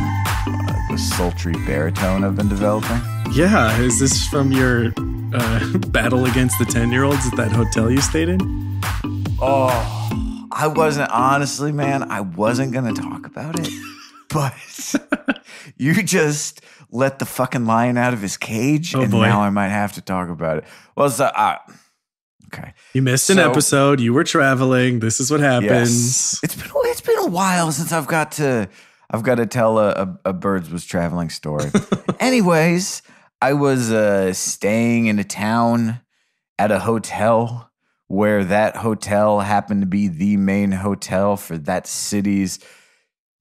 um, uh, the sultry baritone I've been developing? Yeah, is this from your uh, battle against the 10 year olds at that hotel you stayed in? Oh, I wasn't, honestly, man, I wasn't going to talk about it, but you just let the fucking lion out of his cage, Oh, and boy. now I might have to talk about it. Well, so, uh, okay. You missed an So- episode. You were traveling. This is what happens. Yes. It's been it's been a while since I've got to I've got to tell a, a, a birds was traveling story. Anyways, I was uh, staying in a town at a hotel where that hotel happened to be the main hotel for that city's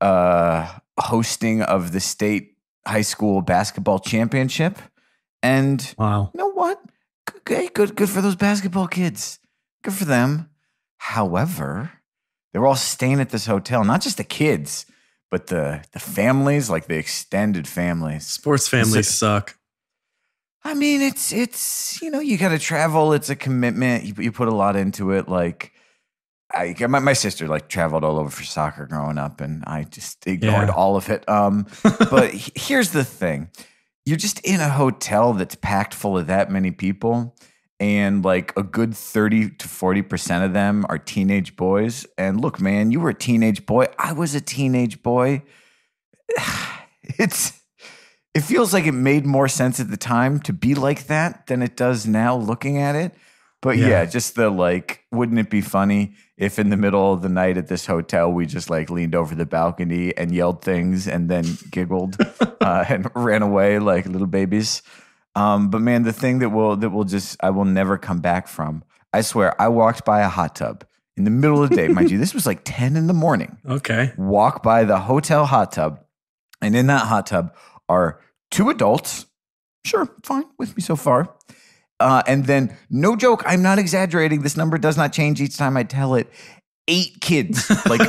uh, hosting of the state high school basketball championship. And Wow. you know what? Good, good, good, good for those basketball kids. Good for them. However, they were all staying at this hotel. Not just the kids, but the the families, like the extended families. Sports families So- suck. I mean, it's it's you know you got to travel. It's a commitment. You you put a lot into it. Like I my, my sister like traveled all over for soccer growing up, and I just ignored Yeah. all of it. Um, but here's the thing: you're just in a hotel that's packed full of that many people, and like a good thirty to forty percent of them are teenage boys. And look, man, you were a teenage boy. I was a teenage boy. It's it feels like it made more sense at the time to be like that than it does now looking at it. But yeah. Yeah. just the like, wouldn't it be funny if in the middle of the night at this hotel we just like leaned over the balcony and yelled things and then giggled uh, and ran away like little babies? Um, but man, the thing that will that will just I will never come back from. I swear, I walked by a hot tub in the middle of the day, mind you. This was like ten in the morning Okay. walk by the hotel hot tub, and in that hot tub are two adults. Sure, fine with me so far. Uh, and then, no joke, I'm not exaggerating. This number does not change each time I tell it. Eight kids, like,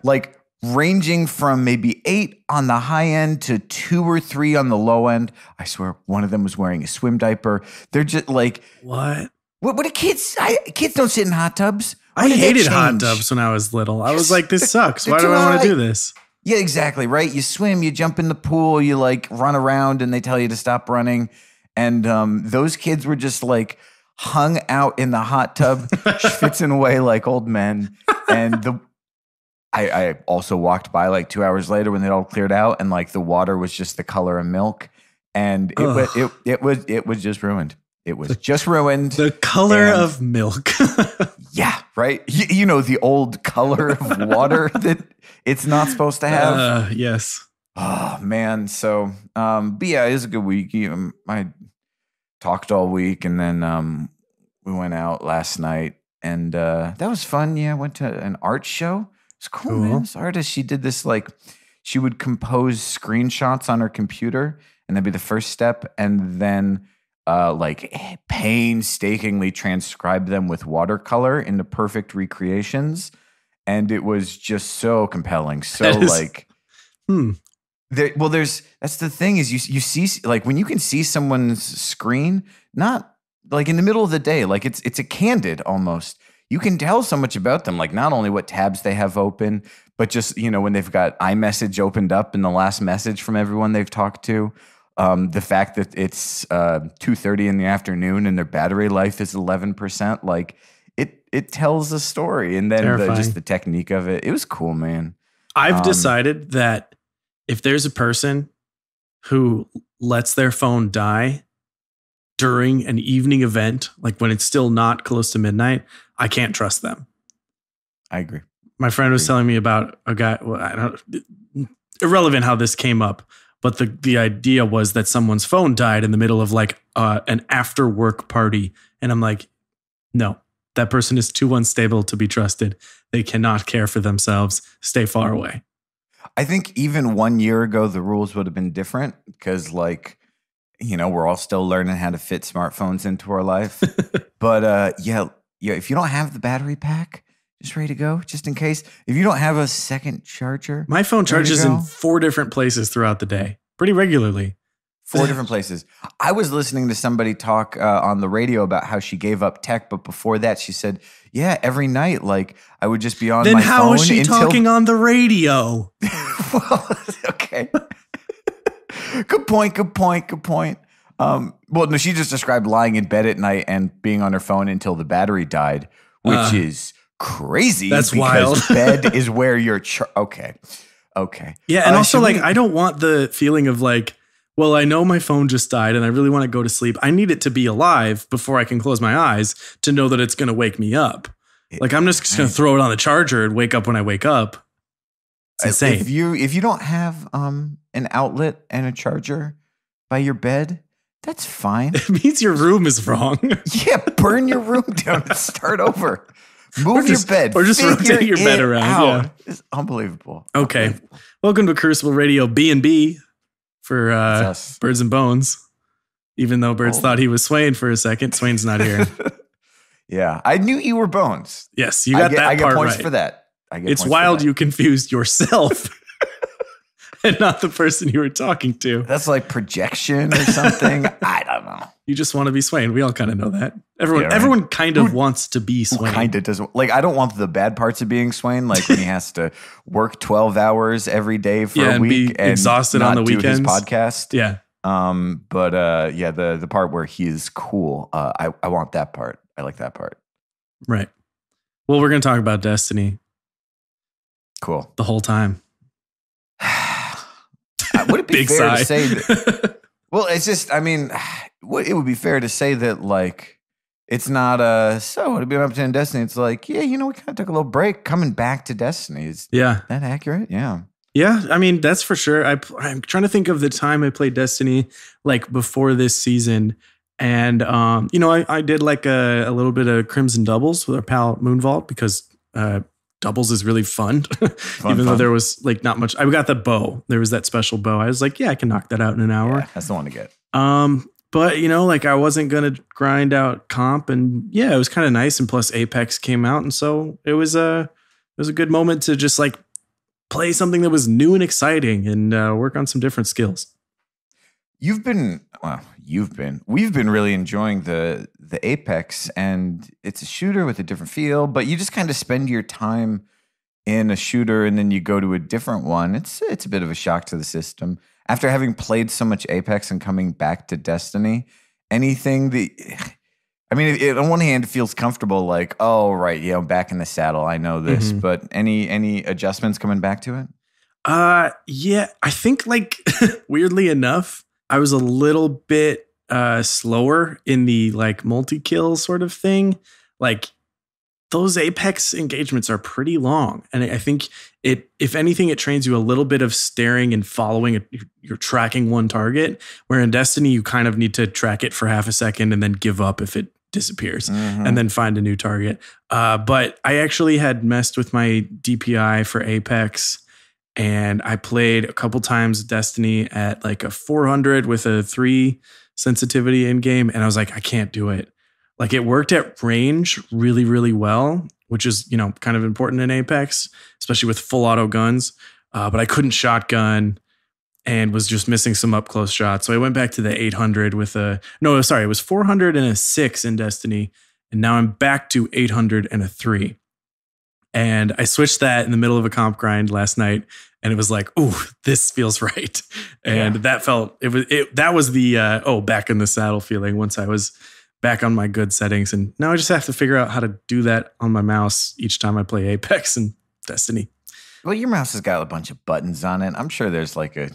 like ranging from maybe eight on the high end to two or three on the low end. I swear, one of them was wearing a swim diaper. They're just like, What? what? What do kids? I, kids don't sit in hot tubs. I When that hated hot tubs when I was little. I was like, this sucks. Why do I want to do this? Yeah, exactly. Right. You swim, you jump in the pool, you like run around, and they tell you to stop running. And um, those kids were just like hung out in the hot tub, schwitzing away like old men. And the I, I also walked by like two hours later when it all cleared out, and like the water was just the color of milk, and it was it, it was it was just ruined. It was just ruined. The color And- of milk. yeah, right. You, you know the old color of water that it's not supposed to have. Uh, yes. Oh man, so um, but yeah, it was a good week. You know, I talked all week, and then um, we went out last night, and uh, that was fun. Yeah, went to an art show. It's cool, man. Cool. This artist, she did this like she would compose screenshots on her computer, and that'd be the first step, and then uh, like painstakingly transcribe them with watercolor into perfect recreations. And it was just so compelling. So is- like Hmm. there, well, there's that's the thing is you you see like when you can see someone's screen, not like in the middle of the day, like it's it's a candid almost. You can tell so much about them, like not only what tabs they have open, but just you know when they've got iMessage opened up in the last message from everyone they've talked to. Um, the fact that it's uh, two thirty in the afternoon and their battery life is eleven percent, like it it tells a story. And then the, just the technique of it, it was cool, man. I've Um, decided that if there's a person who lets their phone die during an evening event, like when it's still not close to midnight, I can't trust them. I agree. My friend was telling me about a guy. Well, I don't. Irrelevant how this came up, but the the idea was that someone's phone died in the middle of like uh, an after work party, and I'm like, no, that person is too unstable to be trusted. They cannot care for themselves. Stay far away. I think even one year ago, the rules would have been different because, like, you know, we're all still learning how to fit smartphones into our life. but uh, yeah, yeah, if you don't have the battery pack, just ready to go, just in case. If you don't have a second charger, My phone charges in four different places throughout the day, pretty regularly. four different places. I was listening to somebody talk uh, on the radio about how she gave up tech, but before that, she said, "Yeah, every night, like I would just be on Then my how phone is she until talking on the radio? well, okay. good point. Good point. Good point. Um, well, no, she just described lying in bed at night and being on her phone until the battery died, which Uh, is crazy. that's because wild. bed is where you're. Char- okay. Okay. Yeah, and Uh, also like we- I don't want the feeling of like, well, I know my phone just died and I really want to go to sleep. I need it to be alive before I can close my eyes to know that it's going to wake me up. Like I'm just going to throw it on the charger and wake up when I wake up. It's insane. If you if you don't have um an outlet and a charger by your bed, that's fine. it means your room is wrong. yeah, burn your room down and start over. Move just- your bed. or just rotate your bed around, out. yeah. It's unbelievable. Okay. Unbelievable. Welcome to Crucible Radio B and B for uh. Birds and Bones. Even though Birds Oh. thought he was Swain for a second, Swain's not here. yeah, I knew you were bones. yes, you I got get, that I get points right. for that. I get It's wild you confused yourself and not the person you were talking to. That's like projection or something. I don't know. You just want to be Swain. We all kind of know that. Everyone, Yeah, right. everyone kind of Who- wants to be Swain. kind of doesn't like? I don't want the bad parts of being Swain, like when he has to work twelve hours every day for Yeah, a and week and exhausted on the weekends. podcast. Yeah, Um, but uh, yeah, the the part where he is cool, uh, I I want that part. I like that part. right. Well, we're going to talk about Destiny Cool. the whole time. Uh, Would it be Big fair sigh. to say that? Well, it's just. I mean, it would be fair to say that like. It's not a so what have be an up to in Destiny? It's like, yeah, you know, we kind of took a little break coming back to Destiny. Is yeah. that accurate? Yeah. Yeah, I mean that's for sure. I I'm trying to think of the time I played Destiny, like before this season, and um, you know, I, I did like a, a little bit of Crimson doubles with our pal Moonvault because uh, doubles is really fun. Even though fun. there was like not much, I got the bow. There was that special bow. I was like, yeah, I can knock that out in an hour. Yeah, that's the one to get. Um, but you know, like I wasn't gonna grind out comp, and yeah, it was kind of nice. And plus, Apex came out, and so it was a it was a good moment to just like play something that was new and exciting, and uh, work on some different skills. You've been well, you've been. We've been really enjoying the the Apex and it's a shooter with a different feel, but you just kind of spend your time in a shooter and then you go to a different one. It's it's a bit of a shock to the system. After having played so much Apex and coming back to Destiny, anything that I mean, it, on one hand, it feels comfortable, like, oh, right, yeah, I'm back in the saddle. I know this, Mhm. but any any adjustments coming back to it? Uh yeah, I think like weirdly enough, I was a little bit uh slower in the like multi-kill sort of thing. Like those apex engagements are pretty long and i think it if anything it trains you a little bit of staring and following you're tracking one target where in destiny you kind of need to track it for half a second and then give up if it disappears Mhm. and then find a new target. Uh, but I actually had messed with my DPI for Apex and I played a couple times Destiny at like a 400 with a three sensitivity in game. And I was like, I can't do it. Like it worked at range really, really well, which is, you know, kind of important in Apex, especially with full auto guns. Uh, but I couldn't shotgun and was just missing some up close shots. So I went back to the 800 with a no, sorry, it was 400 and a six in Destiny, and now I'm back to 800 and a three. And I switched that in the middle of a comp grind last night, and it was like, oh, this feels right. And Yeah. that felt it was it that was the uh, oh back in the saddle feeling once I was back on my good settings, and now I just have to figure out how to do that on my mouse each time I play Apex and Destiny. Well, your mouse has got a bunch of buttons on it. I'm sure there's like a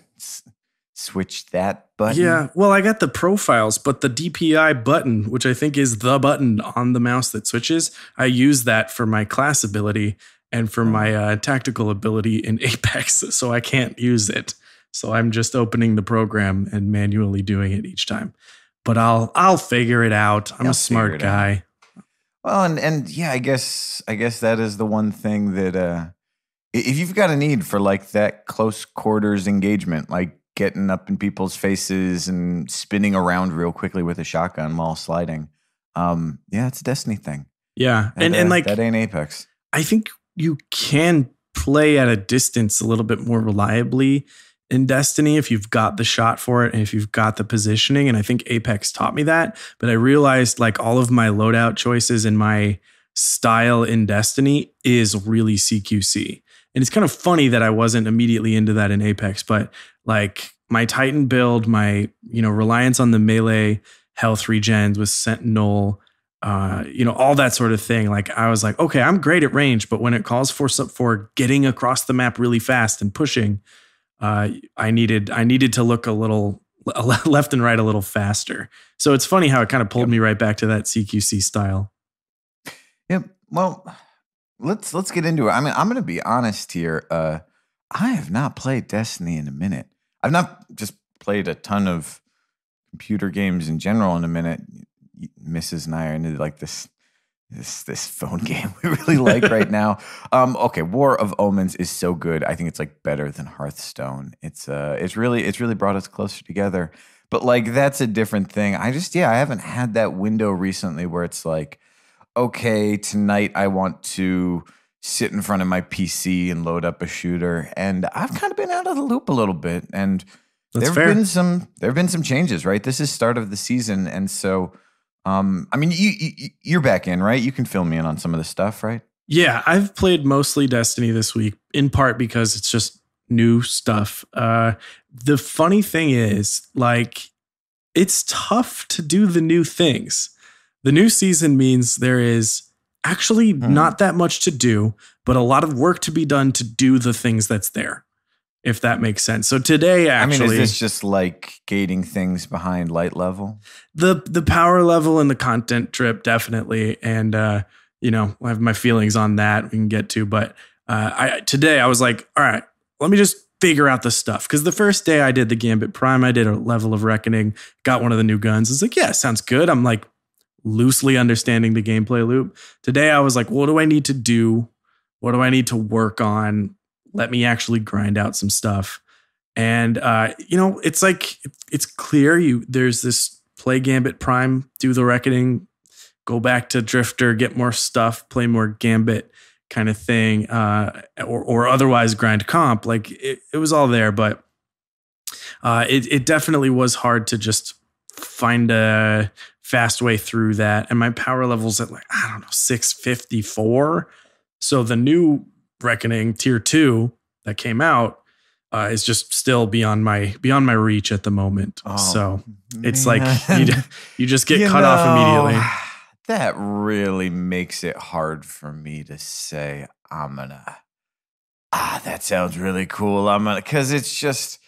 switch that button. Yeah, well, I got the profiles, but the DPI button, which I think is the button on the mouse that switches, I use that for my class ability and for my uh, tactical ability in Apex, so I can't use it. So I'm just opening the program and manually doing it each time. But I'll I'll figure it out. I'm You'll a smart it out. guy. Well, and and yeah, I guess I guess that is the one thing that uh if you've got a need for like that close quarters engagement, like getting up in people's faces and spinning around real quickly with a shotgun while sliding. Um, yeah, it's a Destiny thing. Yeah, and and uh, like that ain't Apex. I think you can play at a distance a little bit more reliably in Destiny if you've got the shot for it and if you've got the positioning. And I think Apex taught me that. But I realized like all of my loadout choices and my style in Destiny is really CQC. and it's kind of funny that I wasn't immediately into that in Apex, but like my Titan build, my you know reliance on the melee health regens with Sentinel, uh, you know all that sort of thing. Like I was like, okay, I'm great at range, but when it calls for some for getting across the map really fast and pushing, uh, I needed I needed to look a little left and right a little faster. So it's funny how it kind of pulled Yep. me right back to that CQC style. Yep. Well, let's let's get into it. I mean, I'm going to be honest here. Uh, I have not played Destiny in a minute. I've not just played a ton of computer games in general in a minute. Mrs. and I are into like this this this phone game we really like right now. Um, okay, War of Omens is so good. I think it's like better than Hearthstone. It's uh, it's really it's really brought us closer together. But like that's a different thing. I just yeah, I haven't had that window recently where it's like, okay, tonight I want to sit in front of my PC and load up a shooter, and I've kind of been out of the loop a little bit. And there have been some there have been some changes, right? This is start of the season, and so um, I mean, you, you you're back in, right? You can fill me in on some of the stuff, right? Yeah, I've played mostly Destiny this week, in part because it's just new stuff. Uh, the funny thing is, like, it's tough to do the new things. The new season means there is actually Hmm. not that much to do, but a lot of work to be done to do the things that's there, if that makes sense. So today, I mean, actually, is this just like gating things behind light level? the the power level and the content trip definitely and uh you know i have my feelings on that we can get to but uh i today i was like all right let me just figure out the stuff because the first day i did the gambit prime i did a level of reckoning got one of the new guns it's like yeah sounds good i'm like loosely understanding the gameplay loop. Today i was like what do i need to do? What do i need to work on? Let me actually grind out some stuff. And uh you know it's like it's clear you there's this play Gambit Prime, do the reckoning, go back to Drifter, get more stuff, play more Gambit kind of thing, uh, or or otherwise grind comp. Like it, it was all there, but uh, it it definitely was hard to just find a fast way through that. And my power levels at like I don't know six fifty four. So the new reckoning tier two that came out uh, is just still beyond my beyond my reach at the moment. Oh, so it's like you, you just get You cut off immediately. That really makes it hard for me to say I'm gonna. Ah, that sounds really cool. I'm gonna because it's just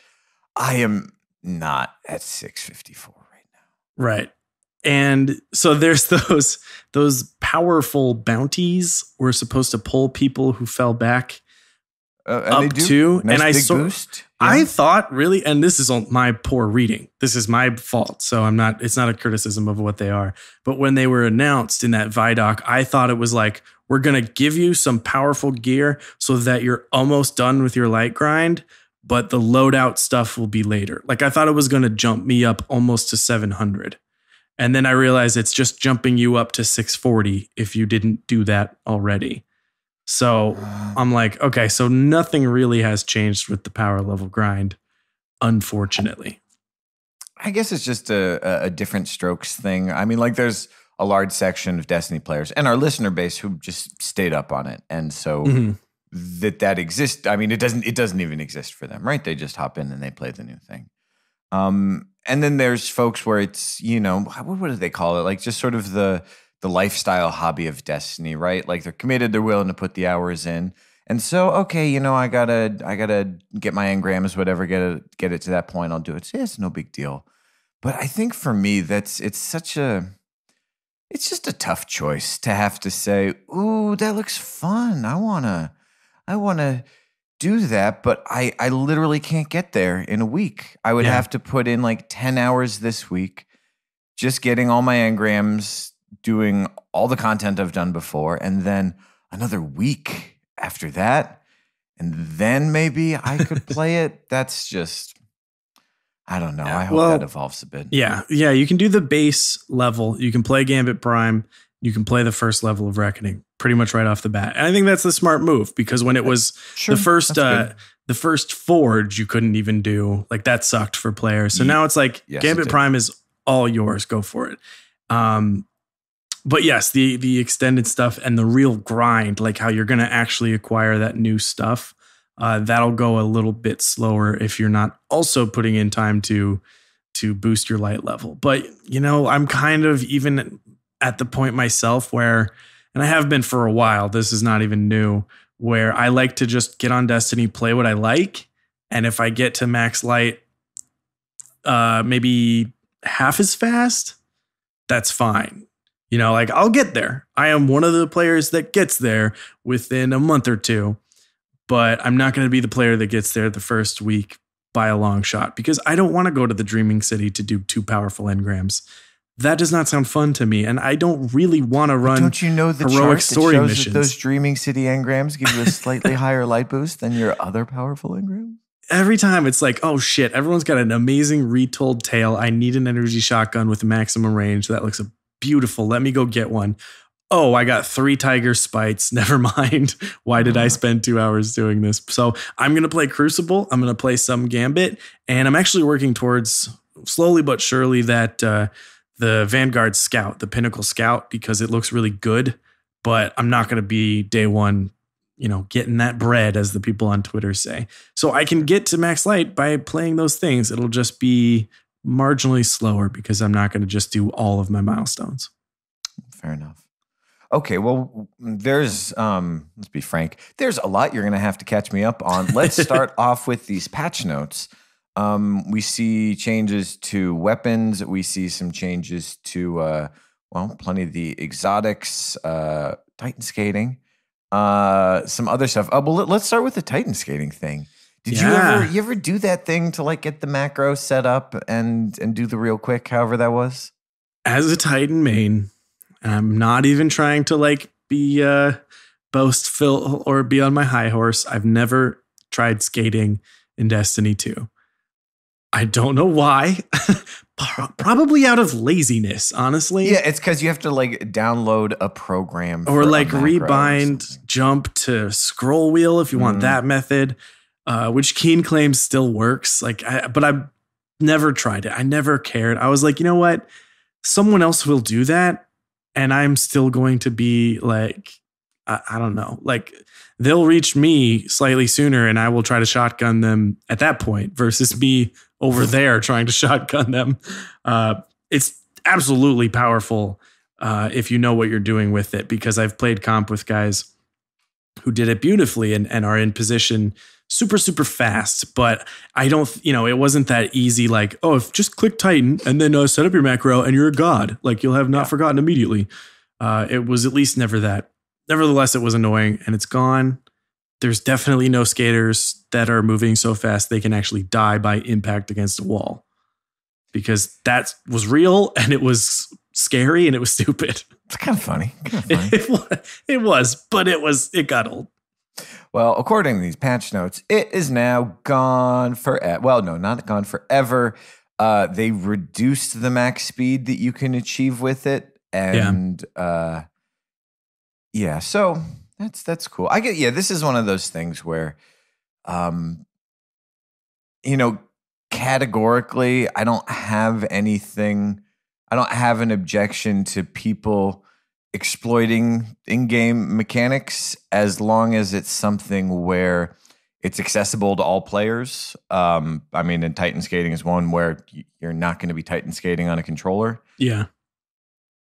I am not at 654 right now. Right. And so there's those those powerful bounties we're supposed to pull people who fell back. Uh, and Up to, nice and I saw- boost. I thought really, and this is on my poor reading. This is my fault. So I'm not, it's not a criticism of what they are. But when they were announced in that Vidoc, I thought it was like, we're going to give you some powerful gear so that you're almost done with your light grind, but the loadout stuff will be later. Like I thought it was going to jump me up almost to 700. And then I realized it's just jumping you up to 640 if you didn't do that already. So I'm like, okay, so nothing really has changed with the power level grind, unfortunately. I guess it's just a, a, different strokes thing. I mean, like there's a large section of Destiny players and our listener base who just stayed up on it, and so Mhm. that that exists. I mean, it doesn't it doesn't even exist for them, right? They just hop in and they play the new thing. Um, and then there's folks where it's you know what, what do they call it? Like just sort of the the lifestyle hobby of Destiny, right? Like they're committed, they're willing to put the hours in. And so, okay, you know, I gotta, I gotta get my engrams, whatever, get it, get it to that point. I'll do it. Yeah, it's no big deal. But I think for me, that's it's such a, it's just a tough choice to have to say, "Ooh, that looks fun. I wanna, I wanna do that." But I, I literally can't get there in a week. I would Yeah. have to put in like ten hours this week, just getting all my engrams, doing all the content I've done before, and then another week after that, and then maybe I could play it. That's just, I don't know. I hope Well, that evolves a bit. Yeah, yeah, you can do the base level. You can play Gambit Prime. You can play the first level of Reckoning pretty much right off the bat. And I think that's the smart move because when it was Sure, the first uh the first forge you couldn't even do like that sucked for players so Ye- now it's like yes, gambit did. prime is all yours go for it um but yes the the extended stuff and the real grind like how you're gonna actually acquire that new stuff uh, that'll go a little bit slower if you're not also putting in time to to boost your light level. But you know, I'm kind of even at the point myself where, and I have been for a while. This is not even new. Where I like to just get on Destiny, play what I like, and if I get to max light, uh, maybe half as fast, that's fine. You know, like I'll get there. I am one of the players that gets there within a month or two but I'm not going to be the player that gets there the first week by a long shot because I don't want to go to the Dreaming City to do two powerful engrams. That does not sound fun to me, and I don't really want to run. Don't you know the heroic story that shows missions. that those Dreaming City engrams give you a slightly higher light boost than your other powerful engrams? Every time it's like, oh shit, everyone's got an amazing retold tale. I need an energy shotgun with maximum range. That looks beautiful. Let me go get one. Oh, I got three Tigerspites. Never mind. Why did I spend two hours doing this? So I'm going to play Crucible. I'm going to play some Gambit. And I'm actually working towards slowly but surely that uh, the Vanguard Scout, the Pinnacle Scout, because it looks really good. But I'm not going to be day one, you know, getting that bread, as the people on Twitter say. So I can get to max light by playing those things. It'll just be marginally slower because I'm not going to just do all of my milestones. Fair enough. Okay, well, there's um, let's be frank. There's a lot you're going to have to catch me up on. Let's start off with these patch notes. Um, we see changes to weapons. We see some changes to uh, well, plenty of the exotics, uh, Titan skating, uh, some other stuff. Oh, well, let, let's start with the Titan skating thing. Did you ever you ever do that thing to like get the macro set up and and do the real quick, however that was? as a Titan main, and I'm not even trying to like be uh boast Phil or be on my high horse. I've never tried skating in Destiny 2. I don't know why. Probably out of laziness, honestly. Yeah, it's because you have to like download a program or like macro or rebind jump to scroll wheel if you want Mhm. that method uh, which keen claims still works like I, but i've never tried it i never cared i was like you know what someone else will do that and i'm still going to be like I, I don't know like they'll reach me slightly sooner and i will try to shotgun them at that point versus me over there trying to shotgun them. Uh, it's absolutely powerful uh, if you know what you're doing with it because I've played comp with guys who did it beautifully and, and are in position super super fast. But i don't you know it wasn't that easy like oh if just click titan and then uh, set up your macro and you're a god. Like you'll have not forgotten immediately. Uh, it was at least never that. Nevertheless it was annoying and it's gone there's definitely no skaters that are moving so fast they can actually die by impact against a wall because that was real and it was scary and it was stupid It's kind of funny. Kind of funny. it was, it was, but it was, it got old. well, according to these patch notes, it is now gone forever. Well, no, not gone forever. Uh, they reduced the max speed that you can achieve with it, and uh, yeah, so that's that's cool. I get yeah. This is one of those things where, um, you know, categorically, I don't have anything. I don't have an objection to people exploiting in-game mechanics as long as it's something where it's accessible to all players. Um, I mean, and Titan skating is one where you're not going to be Titan skating on a controller, Yeah.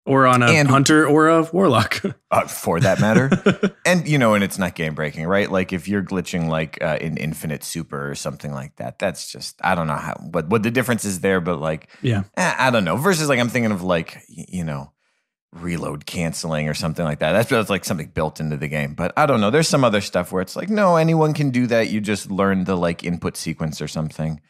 Or on a And- hunter or a warlock. uh, for that matter. and you know, and it's not game breaking, right? Like if you're glitching like uh, in Infinite Super or something like that, that's just I don't know how, but what the difference is there. But like, yeah. eh, I don't know. Versus like I'm thinking of like you know, reload canceling or something like that. That's, that's like something built into the game. But I don't know. There's some other stuff where it's like, no, anyone can do that. You just learn the like input sequence or something.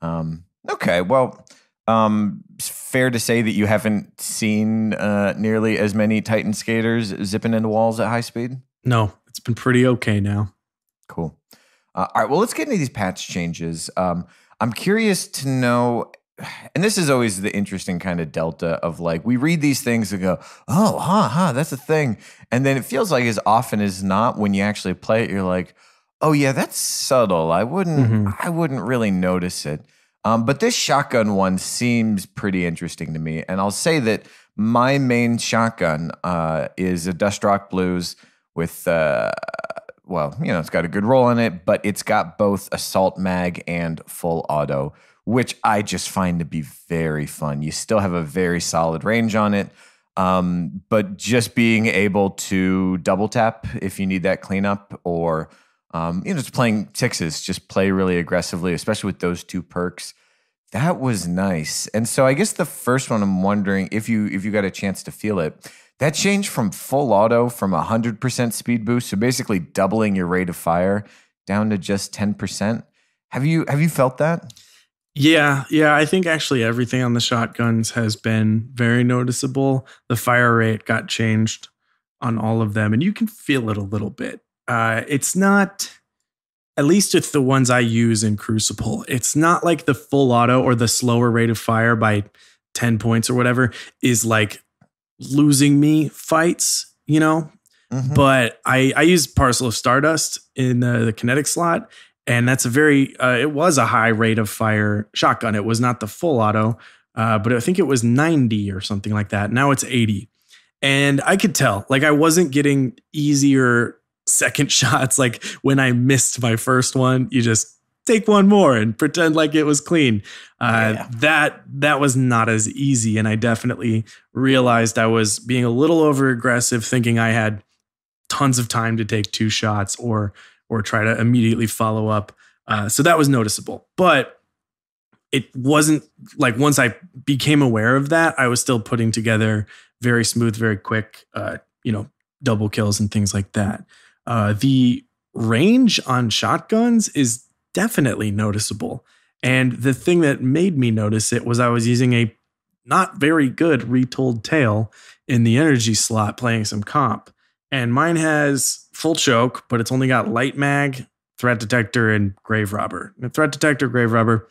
Um, okay, well. Um, fair to say that you haven't seen uh, nearly as many Titan skaters zipping into walls at high speed. No, it's been pretty okay now. Cool. Uh, all right. Well, let's get into these patch changes. Um, I'm curious to know, and this is always the interesting kind of delta of like we read these things and go, oh, huh, huh, that's a thing, and then it feels like as often as not when you actually play it, you're like, oh yeah, that's subtle. I wouldn't, Mhm. I wouldn't really notice it. Um, but this shotgun one seems pretty interesting to me, and I'll say that my main shotgun uh, is a Dustrock Blues with uh, well, you know, it's got a good roll in it, but it's got both assault mag and full auto, which I just find to be very fun. You still have a very solid range on it. Um, but just being able to double tap if you need that cleanup or um, you know, just playing sixes, just play really aggressively, especially with those two perks. That was nice. And so I guess the first one I'm wondering if you if you got a chance to feel it. That changed from full auto from 100% speed boost, so basically doubling your rate of fire down to just 10%. Have you have you felt that? Yeah, yeah, I think actually everything on the shotguns has been very noticeable. The fire rate got changed on all of them and you can feel it a little bit. Uh it's not at least with the ones I use in Crucible, it's not like the full auto or the slower rate of fire by 10 points or whatever is like losing me fights, you know? Mm-hmm. But I, I use Parcel of Stardust in the, the kinetic slot, and that's a very, uh, it was a high rate of fire shotgun. It was not the full auto, uh, but I think it was 90 or something like that. Now it's 80. And I could tell, like, I wasn't getting easier second shots. Like when I missed my first one, you just take one more and pretend like it was clean. Uh, yeah. That that was not as easy, and I definitely realized I was being a little over aggressive, thinking I had tons of time to take two shots or or try to immediately follow up. Uh, so that was noticeable, but it wasn't like once I became aware of that, I was still putting together very smooth, very quick, uh, you know, double kills and things like that. Uh, the range on shotguns is definitely noticeable. And the thing that made me notice it was I was using a not very good retold tale in the energy slot playing some comp. And mine has full choke, but it's only got light mag, threat detector, and grave robber. The threat detector, grave robber,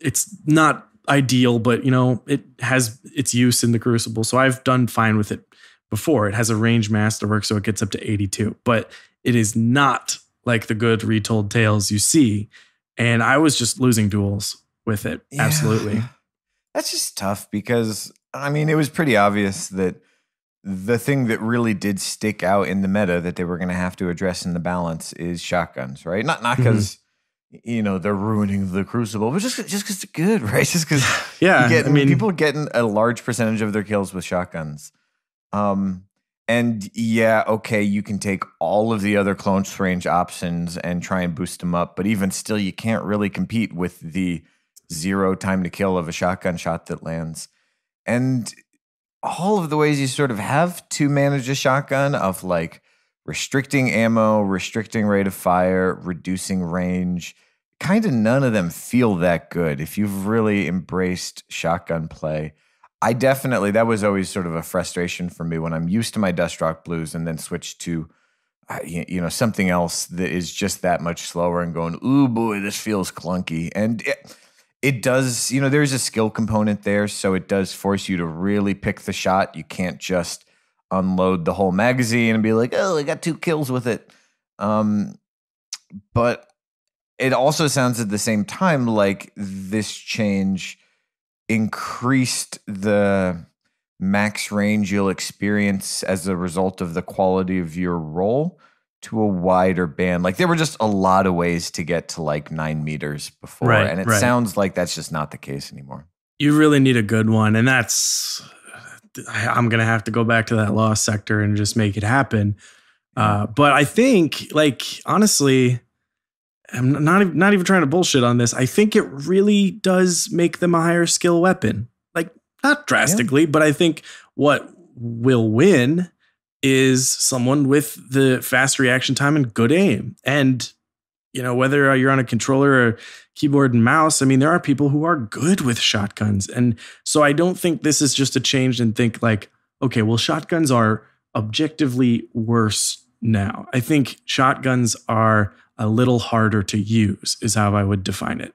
it's not ideal, but you know, it has its use in the crucible. So I've done fine with it before. It has a range masterwork, so it gets up to 82, but it is not like the good retold tales you see. And I was just losing duels with it. Yeah. Absolutely. That's just tough because I mean, it was pretty obvious that the thing that really did stick out in the meta that they were going to have to address in the balance is shotguns, right? Not not because mm-hmm. you know they're ruining the crucible, but just just because they're good, right? Just because yeah, get, I mean, people getting a large percentage of their kills with shotguns. Um, and yeah, okay, you can take all of the other close range options and try and boost them up, but even still, you can't really compete with the zero time to kill of a shotgun shot that lands. And all of the ways you sort of have to manage a shotgun of like restricting ammo, restricting rate of fire, reducing range, kind of none of them feel that good if you've really embraced shotgun play. I definitely that was always sort of a frustration for me when I'm used to my Dustrock blues and then switch to uh, you know something else that is just that much slower and going ooh boy this feels clunky. And it, it does you know there's a skill component there so it does force you to really pick the shot. You can't just unload the whole magazine and be like oh I got two kills with it. Um but it also sounds at the same time like this change increased the max range you'll experience as a result of the quality of your roll to a wider band. Like there were just a lot of ways to get to like nine meters before. Right, and it right. sounds like that's just not the case anymore. You really need a good one. And that's, I'm going to have to go back to that Lost Sector and just make it happen. Uh, but I think, like, honestly, I'm not not even trying to bullshit on this. I think it really does make them a higher skill weapon. Like not drastically, yeah. but I think what will win is someone with the fast reaction time and good aim. And you know, whether you're on a controller or keyboard and mouse, I mean, there are people who are good with shotguns. And so I don't think this is just a change and think like, okay, well, shotguns are objectively worse now. I think shotguns are a little harder to use, is how I would define it.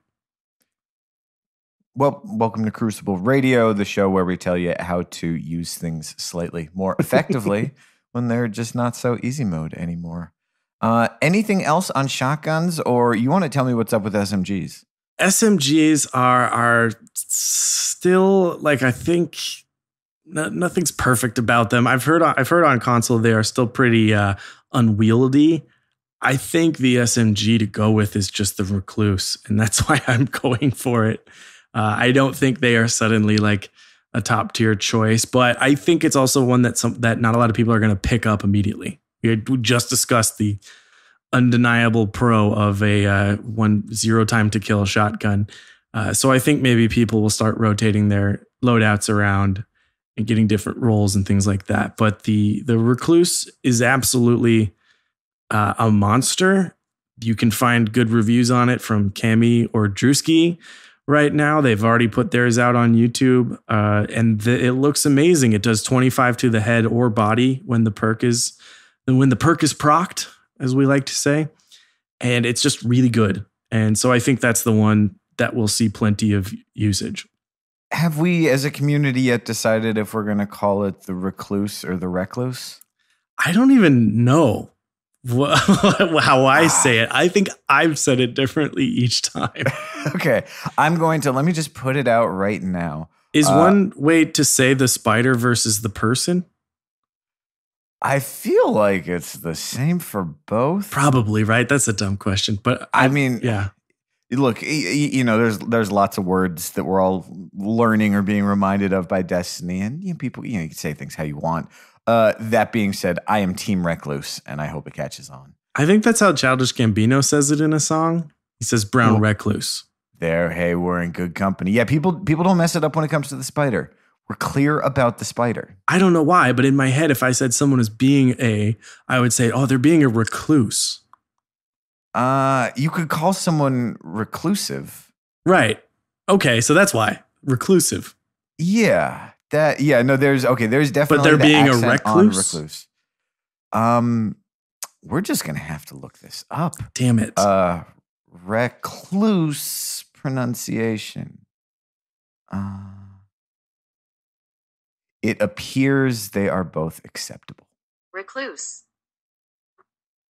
Well, welcome to Crucible Radio, the show where we tell you how to use things slightly more effectively when they're just not so easy mode anymore. Uh, anything else on shotguns, or you want to tell me what's up with SMGs? SMGs are are still like I think no, nothing's perfect about them. I've heard I've heard on console they are still pretty uh, unwieldy. I think the SMG to go with is just the Recluse, and that's why I'm going for it. Uh, I don't think they are suddenly like a top tier choice, but I think it's also one that some that not a lot of people are going to pick up immediately. We, just discussed the undeniable pro of a uh, one zero time to kill shotgun. Uh, so I think maybe people will start rotating their loadouts around and getting different roles and things like that. But the the recluse is absolutely uh, a monster. You can find good reviews on it from Cami or Drewski right now. They've already put theirs out on YouTube, uh, and the, it looks amazing. It does 25 to the head or body when the perk is when the perk is procced, as we like to say, and it's just really good. And so I think that's the one that will see plenty of usage. Have we, as a community, yet decided if we're going to call it the recluse or the recluse? I don't even know how I say it. I think I've said it differently each time. okay. I'm going to let me just put it out right now. Is uh, one way to say the spider versus the person? I feel like it's the same for both. Probably, right? That's a dumb question, but I, I mean, yeah. Look, you know, there's there's lots of words that we're all learning or being reminded of by Destiny, and you know, people, you know, you can say things how you want. Uh, that being said, I am Team Recluse, and I hope it catches on. I think that's how Childish Gambino says it in a song. He says Brown Recluse. There, hey, we're in good company. Yeah, people people don't mess it up when it comes to the spider. We're clear about the spider. I don't know why, but in my head, if I said someone is being a, I would say, oh, they're being a recluse. Uh, you could call someone reclusive. Right. Okay, so that's why reclusive. Yeah. That yeah, no, there's okay, there's definitely But they're the being a recluse? recluse. Um we're just gonna have to look this up. Damn it. Uh recluse pronunciation. Uh it appears they are both acceptable. Recluse.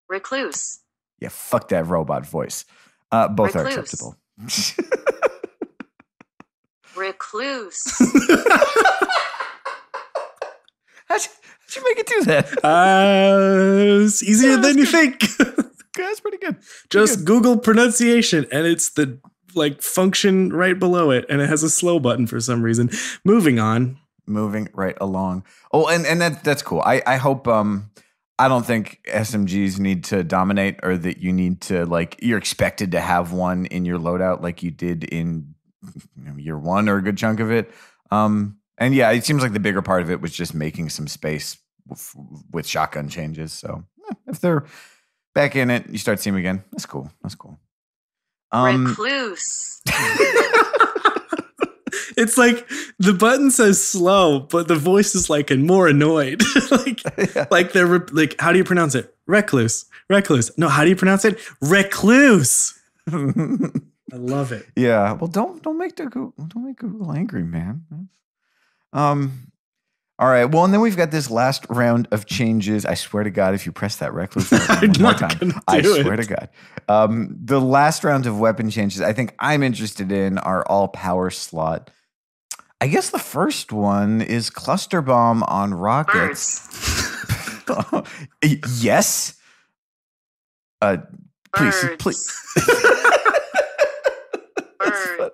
Recluse. Yeah, fuck that robot voice. Uh, both Recluse. are acceptable. Recluse. how'd, you, how'd you make it do that? Uh, it's easier yeah, than you good. think. that's pretty good. Pretty Just good. Google pronunciation, and it's the like function right below it, and it has a slow button for some reason. Moving on. Moving right along. Oh, and and that that's cool. I I hope um I don't think SMGs need to dominate or that you need to like you're expected to have one in your loadout like you did in you know, year one or a good chunk of it. Um, and yeah, it seems like the bigger part of it was just making some space with, with shotgun changes. So eh, if they're back in it, you start seeing them again. That's cool. That's cool. Um, Recluse. it's like the button says slow, but the voice is like and more annoyed. like, yeah. like they're like, how do you pronounce it? Recluse, recluse. No, how do you pronounce it? Recluse. I love it. Yeah. Well, don't don't make the Google, don't make Google angry, man. Um. All right. Well, and then we've got this last round of changes. I swear to God, if you press that recluse one more time, I swear to God. Um, the last round of weapon changes I think I'm interested in are all power slot I guess the first one is cluster bomb on rockets. yes. Uh, please, Birds. please.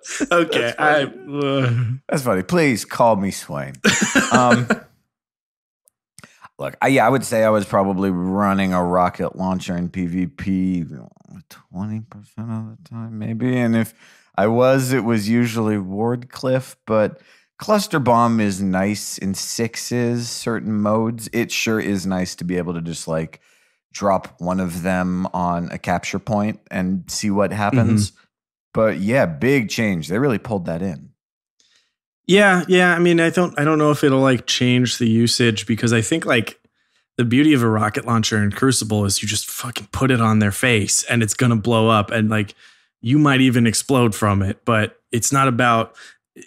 Okay, That's I. funny. Uh, That's funny. Please call me Swain. Um, look, I, yeah, I would say I was probably running a rocket launcher in PvP twenty percent of the time, maybe. And if I was, it was usually Wardcliff, but Cluster Bomb is nice in sixes, certain modes. It sure is nice to be able to just like drop one of them on a capture point and see what happens. Mm-hmm. But yeah, big change. They really pulled that in. Yeah, yeah. I mean, I don't I don't know if it'll like change the usage because I think like the beauty of a rocket launcher in Crucible is you just fucking put it on their face and it's gonna blow up and like you might even explode from it, but it's not about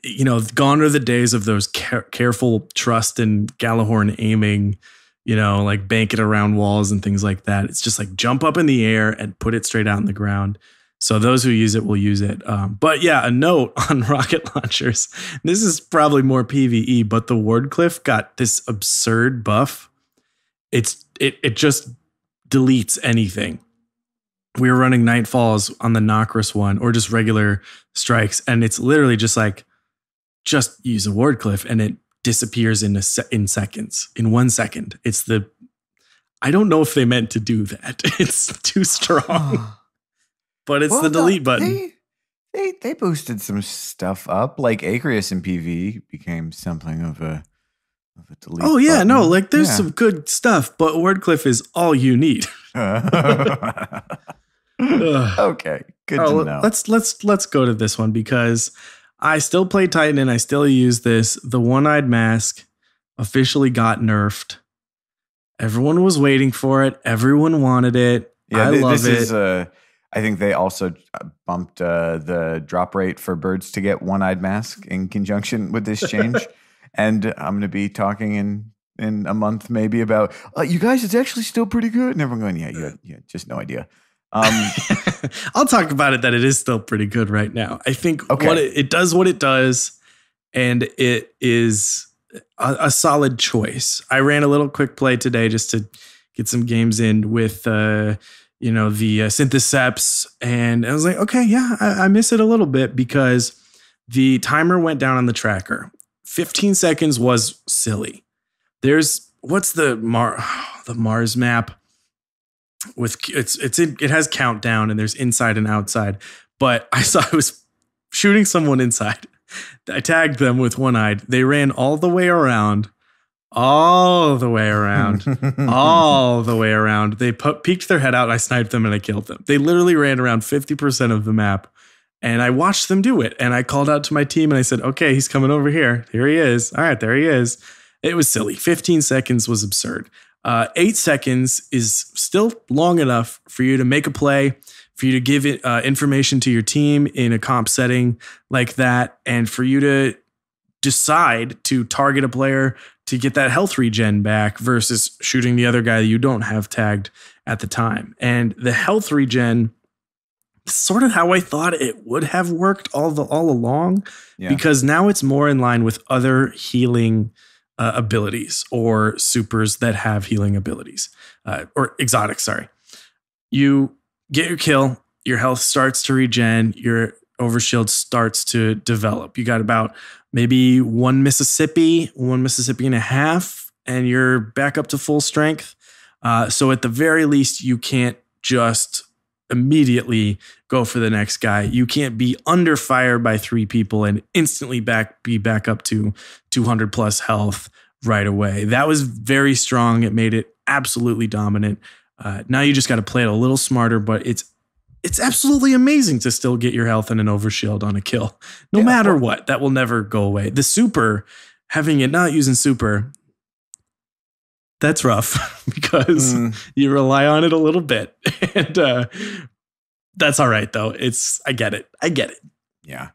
you know, gone are the days of those care- careful Truth and Gjallarhorn aiming, you know, like bank it around walls and things like that. It's just like jump up in the air and put it straight out in the ground. So those who use it will use it. Um, but yeah, a note on rocket launchers. This is probably more PVE, but the Wardcliff got this absurd buff. It's it it just deletes anything. we were running Nightfalls on the Nokris one or just regular strikes, and it's literally just like just use a Wardcliff and it disappears in a se- in seconds, in one second. It's the I don't know if they meant to do that. It's too strong, but it's Well, the no, delete button. They, they they boosted some stuff up. Like Acrius in PV became something of a of a delete. oh yeah, no, like there's Yeah. some good stuff, but Wardcliff is all you need. Okay, good Oh, to know. Let's let's let's go to this one because I still play Titan and I still use this. The one-eyed mask officially got nerfed. Everyone was waiting for it. Everyone wanted it. yeah, I love this it. is. Uh, I think they also uh, bumped uh, the drop rate for birds to get one-eyed mask in conjunction with this change. and I'm going to be talking in in a month maybe about uh, you guys. It's actually still pretty good. And everyone going, yeah, you had just no idea. Um, I'll talk about it that it is still pretty good right now. I think Okay. what it, it does what it does, and it is a, a solid choice. I ran a little quick play today just to get some games in with uh, you know the uh, Synthoceps, and I was like, okay, yeah, I, I miss it a little bit because the timer went down on the tracker. 15 seconds was silly. There's what's the Mar the Mars map with it's it's in, it has countdown and there's inside and outside. But I saw I was shooting someone inside. I tagged them with one eyed. They ran all the way around, all the way around, all the way around. They put, peeked their head out. I sniped them and I killed them. They literally ran around 50% of the map. And I watched them do it. And I called out to my team and I said, okay, he's coming over here. Here he is. All right, there he is. It was silly. 15 seconds was absurd. Uh, eight seconds is still long enough for you to make a play, for you to give it uh, information to your team in a comp setting like that, and for you to decide to target a player to get that health regen back versus shooting the other guy that you don't have tagged at the time. And the health regen sort of how I thought it would have worked all the all along Yeah. because now it's more in line with other healing uh, abilities or supers that have healing abilities uh, or exotics. Sorry, you get your kill, your health starts to regen, your overshield starts to develop. You got about maybe one Mississippi, one Mississippi and a half, and you're back up to full strength. Uh, so at the very least, you can't just immediately go for the next guy. You can't be under fire by three people and instantly back be back up to 200 plus health right away. That was very strong. It made it absolutely dominant. Uh, now you just got to play it a little smarter, but it's it's absolutely amazing to still get your health and an overshield on a kill, no Yeah, matter what. That will never go away. The super, having it not using super, that's rough because Mm, you rely on it a little bit, and uh, that's all right though. It's I get it. I get it. yeah.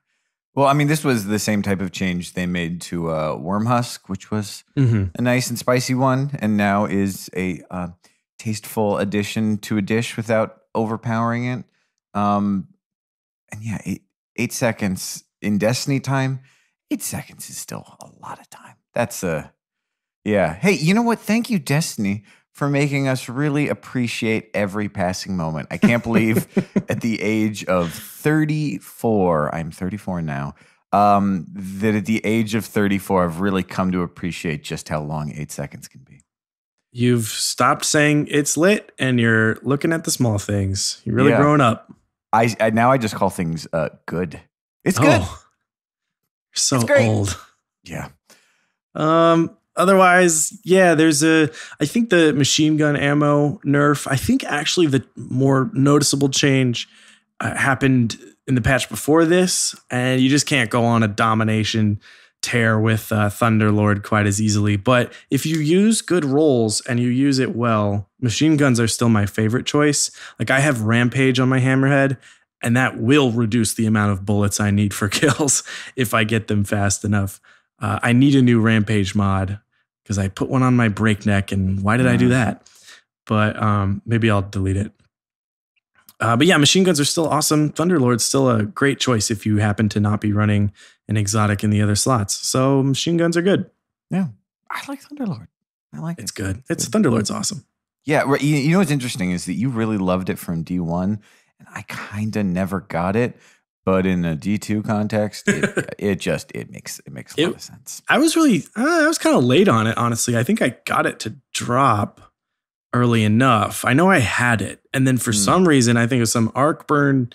Well, I mean, this was the same type of change they made to uh, Wormhusk, which was Mm-hmm. a nice and spicy one, and now is a uh, tasteful addition to a dish without overpowering it. Um, and yeah, eight, eight seconds in Destiny time, eight seconds is still a lot of time. That's a yeah. Hey, you know what? Thank you, Destiny, for making us really appreciate every passing moment. I can't believe at the age of 34, I'm 34 now. Um, that at the age of 34, I've really come to appreciate just how long eight seconds can be. You've stopped saying it's lit, and you're looking at the small things. You're really Yeah. growing up. I, I now I just call things uh good. It's good. Oh, so It's great. old. Yeah. Um. Otherwise, yeah, there's a. I think the machine gun ammo nerf. I think actually the more noticeable change uh, happened in the patch before this, and you just can't go on a domination tear with uh, Thunderlord quite as easily. But if you use good rolls and you use it well, machine guns are still my favorite choice. Like I have Rampage on my Hammerhead, and that will reduce the amount of bullets I need for kills if I get them fast enough. Uh, I need a new Rampage mod because I put one on my Breakneck, and why did I do Mm. that? But um, maybe I'll delete it. Uh, but yeah, machine guns are still awesome. Thunderlord's still a great choice if you happen to not be running an exotic in the other slots. So machine guns are good. Yeah, I like Thunderlord. I like It's it. good. It's Thunderlord's awesome. Yeah, right. You, you know what's interesting is that you really loved it from D1, and I kind of never got it. But in a D2 context, it, it just it makes it makes a lot of sense. I was really, uh, I was kind of late on it, honestly. I think I got it to drop early enough. I know I had it. And then for Hmm. some reason, I think it was some Arcburn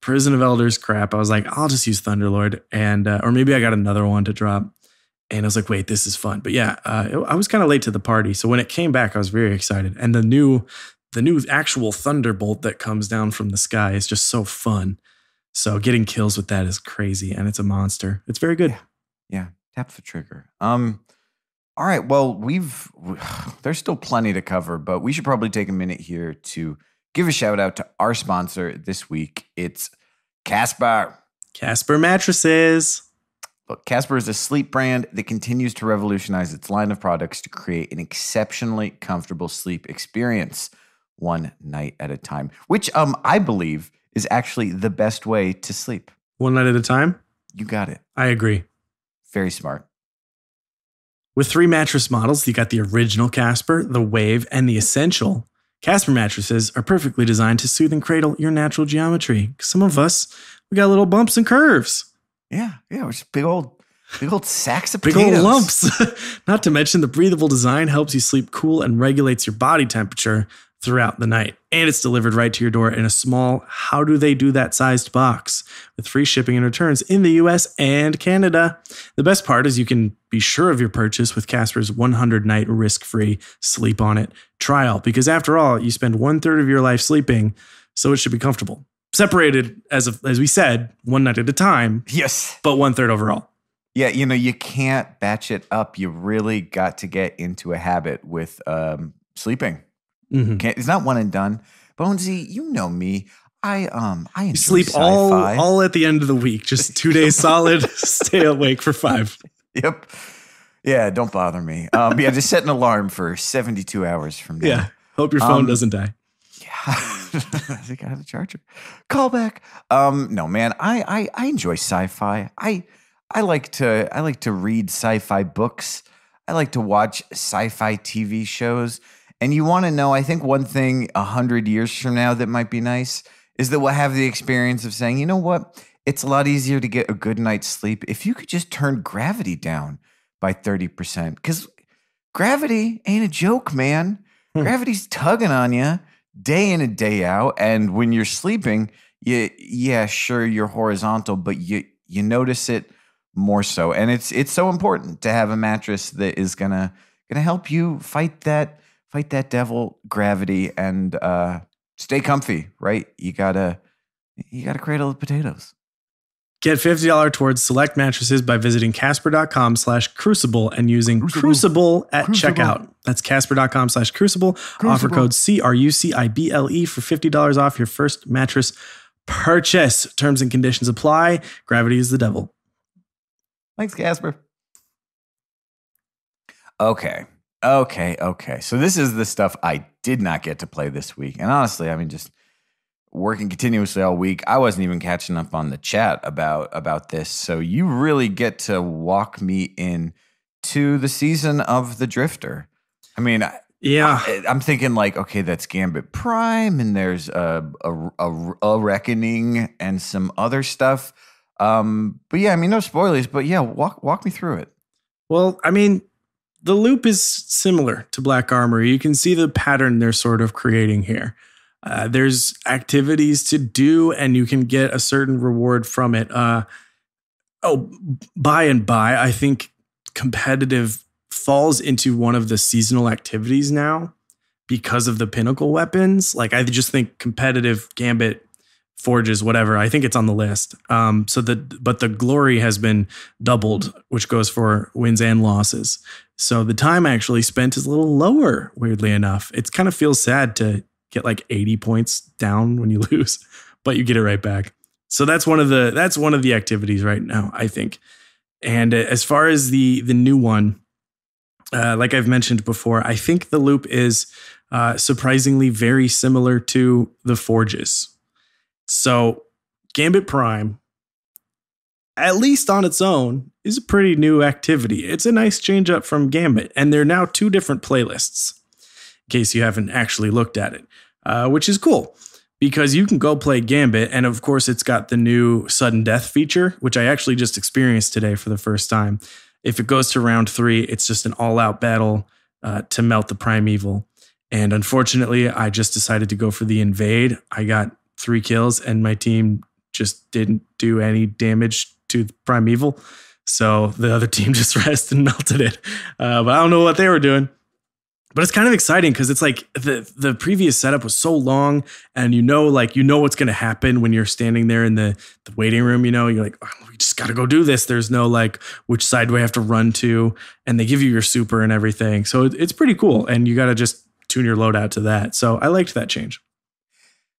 Prison of Elders crap. I was like, I'll just use Thunderlord. And, uh, or maybe I got another one to drop. And I was like, wait, this is fun. But yeah, uh, it- I was kind of late to the party. So when it came back, I was very excited. And the new, the new actual Thunderbolt that comes down from the sky is just so fun. So getting kills with that is crazy. And it's a monster. It's very good. Yeah, tap the trigger. Um, all right. Well, we've there's still plenty to cover, but we should probably take a minute here to give a shout out to our sponsor this week. It's Casper. Casper mattresses. Look, Casper is a sleep brand that continues to revolutionize its line of products to create an exceptionally comfortable sleep experience, one night at a time. Which, um, I believe is actually the best way to sleep. One night at a time. You got it. I agree. Very smart. With three mattress models, you got the original Casper, the Wave, and the Essential. Casper mattresses are perfectly designed to soothe and cradle your natural geometry. Some of us, we got little bumps and curves, Yeah, yeah. It's big old, big old sacks of big potatoes. old lumps. Not to mention, the breathable design helps you sleep cool and regulates your body temperature throughout the night. And it's delivered right to your door in a small, how do they do that sized box with free shipping and returns in the US and Canada. The best part is you can be sure of your purchase with Casper's 100 night risk free sleep on it trial because after all, you spend one third of your life sleeping, so it should be comfortable. Separated, as, of, as we said, one night at a time, Yes. but one third overall. Yeah, you know, you can't batch it up. You really got to get into a habit with um, sleeping. Mhm. Can't, it's not one and done. Bonesy, you know me. I um I enjoy sleep all sci-fi. all at the end of the week, just two days solid. stay awake for five. Yep. Yeah, don't bother me. Um, yeah, just set an alarm for 72 hours from now. Yeah. Hope your phone Um, doesn't die. Yeah. I think I have a charger. Call back. Um, no, man, I, I I enjoy sci-fi. I I like to I like to read sci-fi books. I like to watch sci-fi TV shows. And you want to know, I think one thing a hundred years from now that might be nice is that we'll have the experience of saying, you know what? It's a lot easier to get a good night's sleep if you could just turn gravity down by 30%. Because gravity ain't a joke, man. Hmm. Gravity's tugging on you day in and day out. And when you're sleeping, you yeah, sure you're horizontal, but you you notice it more so. And it's it's so important to have a mattress that is gonna gonna help you fight that fight that devil gravity and uh stay comfy, right? You gotta you gotta cradle the potatoes. Get $50 towards select mattresses by visiting casper.com slash crucible and using Crucible. crucible at Crucible. checkout. That's casper.com slash crucible. Offer code C R U C I B L E for $50 off your first mattress purchase. Terms and conditions apply. Gravity is the devil. Thanks, Casper. Okay. Okay. Okay. So this is the stuff I did not get to play this week. And honestly, I mean, just working continuously all week, I wasn't even catching up on the chat about about this. So you really get to walk me in to the season of the Drifter. I mean, I, Yeah. I'm thinking like, okay, that's Gambit Prime, and there's a a, a, a Reckoning and some other stuff. Um, but yeah, I mean, no spoilers. But yeah, walk walk me through it. Well, I mean, the loop is similar to Black Armor. You can see the pattern they're sort of creating here. Uh, there's activities to do, and you can get a certain reward from it. Uh, oh, by and by, I think competitive falls into one of the seasonal activities now because of the pinnacle weapons. Like, I just think competitive Gambit forges whatever i think it's on the list um so the but the glory has been doubled which goes for wins and losses so the time I actually spent is a little lower weirdly enough. It kind of feels sad to get like 80 points down when you lose but you get it right back. So that's one of the that's one of the activities right now i think. And uh, as far as the the new one uh, like i've mentioned before i think the loop is uh, surprisingly very similar to the forges. So Gambit Prime, at least on its own, is a pretty new activity. It's a nice change up from Gambit, and they're now two different playlists. in case you haven't actually looked at it, uh, which is cool because you can go play Gambit. And of course, it's got the new sudden death feature, which I actually just experienced today for the first time. If it goes to round three, it's just an all out battle uh, to melt the primeval. And unfortunately, I just decided to go for the invade. I got three kills, and my team just didn't do any damage to primeval. So the other team just rested and melted it. Uh, but I don't know what they were doing. But it's kind of exciting because it's like the the previous setup was so long, and you know, like you know what's going to happen when you're standing there in the the waiting room. You know, you're like, oh, we just got to go do this. There's no like which side do I have to run to, and they give you your super and everything. So it, it's pretty cool, and you got to just tune your loadout to that. So I liked that change.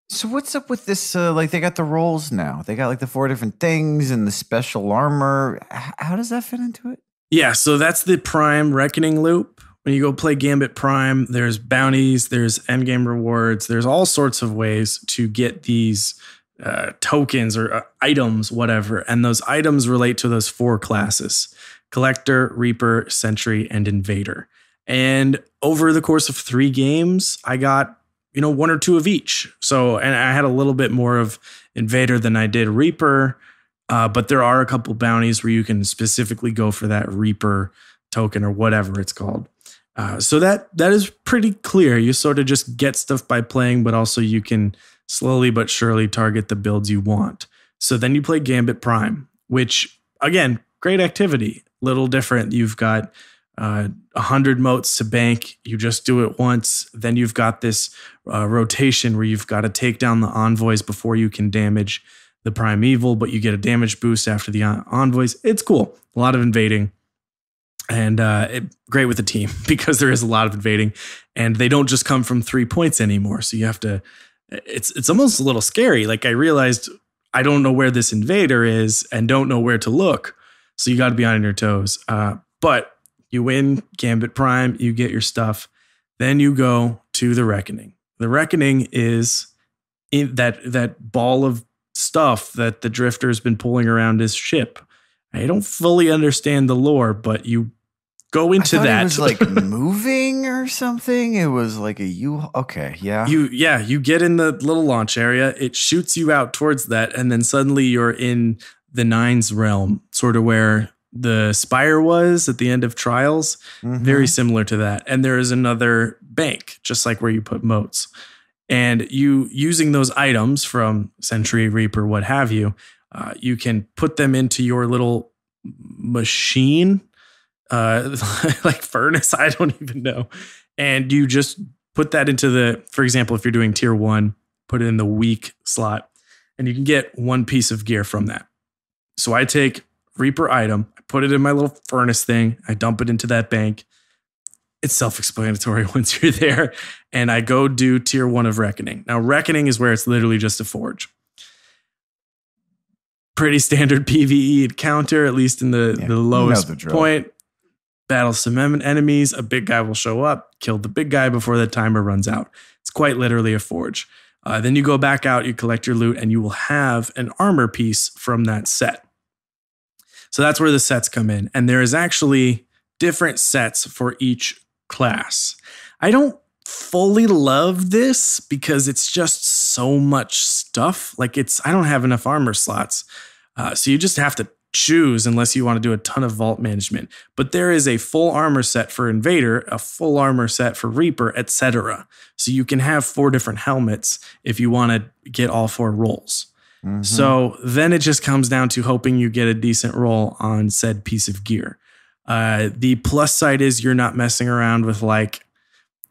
So what's up with this? Uh, like they got the roles now. They got like the four different things and the special armor. How does that fit into it? Yeah, so that's the Prime Reckoning loop. When you go play Gambit Prime, there's bounties, there's endgame rewards, there's all sorts of ways to get these uh, tokens or uh, items, whatever. And those items relate to those four classes Collector, Reaper, Sentry, and Invader. And over the course of three games, I got, you know, one or two of each. So, and I had a little bit more of Invader than I did Reaper. Uh, but there are a couple bounties where you can specifically go for that Reaper token or whatever it's called. Uh, so that that is pretty clear. You sort of just get stuff by playing, but also you can slowly but surely target the builds you want. So then you play Gambit Prime, which again, great activity. Little different. You've got uh, 100 motes to bank. You just do it once. Then you've got this uh, rotation where you've got to take down the envoys before you can damage the primeval, but you get a damage boost after the envoys. It's cool. A lot of invading and uh, it, great with the team because there is a lot of invading, and they don't just come from three points anymore. So you have to. It's it's almost a little scary. Like I realized I don't know where this invader is and don't know where to look. So you got to be on your toes. Uh, but you win Gambit Prime, you get your stuff, then you go to the Reckoning. The Reckoning is that that ball of stuff that the Drifter's been pulling around his ship. I don't fully understand the lore, but you go into that. It was like moving or something. It was like a you. Okay, yeah. You yeah, you get in the little launch area. It shoots you out towards that, and then suddenly you're in the Nines realm, sort of where the spire was at the end of Trials. Mm-hmm. Very similar to that. And there is another bank, just like where you put motes And you using those items from Sentry Reaper, what have you, uh, you can put them into your little machine, uh, like furnace. I don't even know. And you just put that into the, for example, if you're doing tier one, put it in the weak slot, and you can get one piece of gear from that. So I take Reaper item, put it in my little furnace thing, I dump it into that bank. It's self explanatory once you're there. And I go do tier one of Reckoning. Now, Reckoning is where it's literally just a forge pretty standard PVE encounter, at least in the, yeah, the lowest the point. Battle some enemies, a big guy will show up, kill the big guy before the timer runs out. It's quite literally a forge. Uh, then you go back out, you collect your loot, and you will have an armor piece from that set. So that's where the sets come in. And there is actually different sets for each class. I don't fully love this because it's just so much stuff. Like it's I don't have enough armor slots. Uh, so you just have to choose unless you want to do a ton of vault management. But there is a full armor set for Invader, a full armor set for Reaper, etc. So you can have four different helmets if you want to get all four rolls. Mm-hmm. So then it just comes down to hoping you get a decent roll on said piece of gear. Uh, the plus side is you're not messing around with like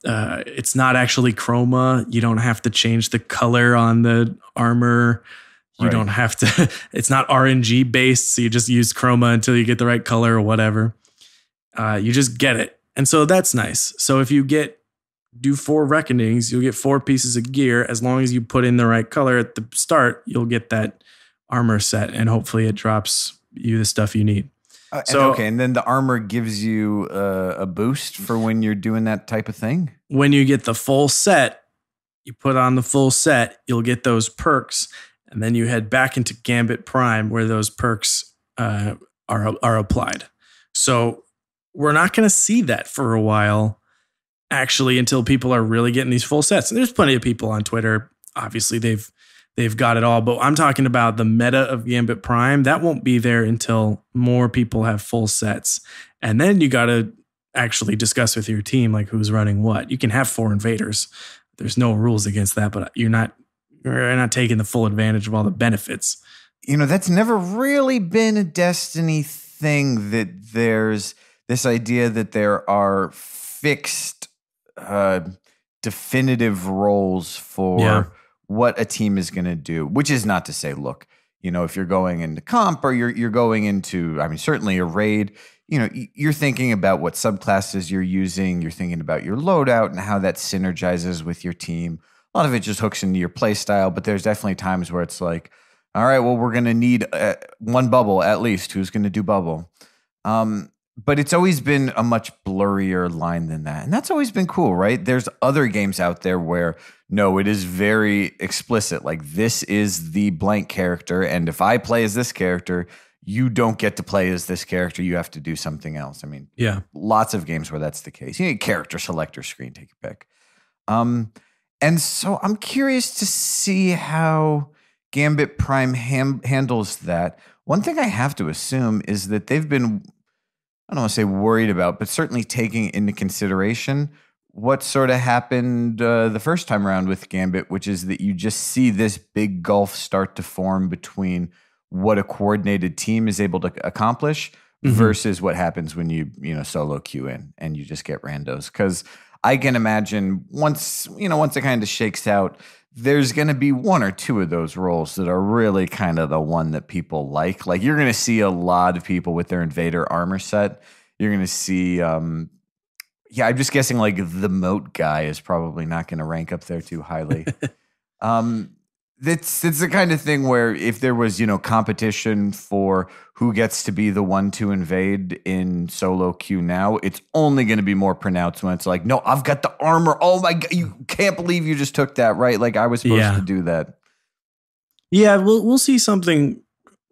uh, it's not actually chroma. You don't have to change the color on the armor. You right. don't have to, it's not RNG based. So you just use chroma until you get the right color or whatever. Uh, you just get it. And so that's nice. So if you get, do four reckonings, you'll get four pieces of gear. As long as you put in the right color at the start, you'll get that armor set and hopefully it drops you the stuff you need. Uh, so and okay, and then the armor gives you uh, a boost for when you're doing that type of thing. When you get the full set, you put on the full set, you'll get those perks, and then you head back into Gambit Prime where those perks uh, are are applied. So we're not going to see that for a while actually until people are really getting these full sets. And there's plenty of people on Twitter. Obviously, they've they've got it all. But I'm talking about the meta of Gambit Prime. That won't be there until more people have full sets. And then you got to actually discuss with your team like who's running what. You can have four invaders. There's no rules against that, but you're not you're not taking the full advantage of all the benefits. You know, that's never really been a Destiny thing that there's this idea that there are fixed uh definitive roles for Yeah. what a team is going to do, which is not to say, look, you know, if you're going into comp or you're you're going into, I mean, certainly a raid, you know, you're thinking about what subclasses you're using, you're thinking about your loadout and how that synergizes with your team. A lot of it just hooks into your play style, but there's definitely times where it's like, all right, well, we're going to need uh, one bubble at least. Who's going to do bubble? Um, but it's always been a much blurrier line than that. And that's always been cool, right? There's other games out there where no, it is very explicit. Like this is the blank character. And if I play as this character, you don't get to play as this character. You have to do something else. I mean, Yeah. lots of games where that's the case. You need a character selector screen, take your pick. Um, and so I'm curious to see how Gambit Prime ham- handles that. One thing I have to assume is that they've been, I don't want to say worried about, but certainly taking into consideration what sort of happened uh, the first time around with Gambit, which is that you just see this big gulf start to form between what a coordinated team is able to accomplish Mhm. versus what happens when you you know solo queue in and you just get randos because i can imagine once you know once it kind of shakes out there's going to be one or two of those roles that are really kind of the one that people like. Like you're going to see a lot of people with their invader armor set. You're going to see um yeah i'm just guessing like the mote guy is probably not going to rank up there too highly. Um it's it's the kind of thing where if there was you know competition for who gets to be the one to invade in solo queue now it's only going to be more pronounced when it's like no i've got the armor oh my god you can't believe you just took that right like i was supposed Yeah. to do that Yeah, we'll we'll see something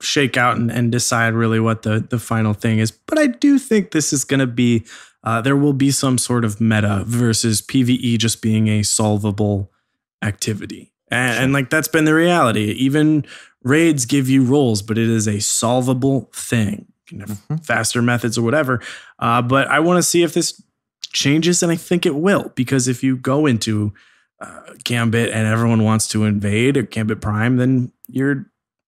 shake out and, and decide really what the the final thing is. But I do think this is going to be uh, there will be some sort of meta versus PVE just being a solvable activity, and, and like that's been the reality. Even raids give you roles, but it is a solvable thing. You have Mhm. faster methods or whatever. Uh, but I want to see if this changes, and I think it will because if you go into uh, Gambit and everyone wants to invade or Gambit Prime, then you're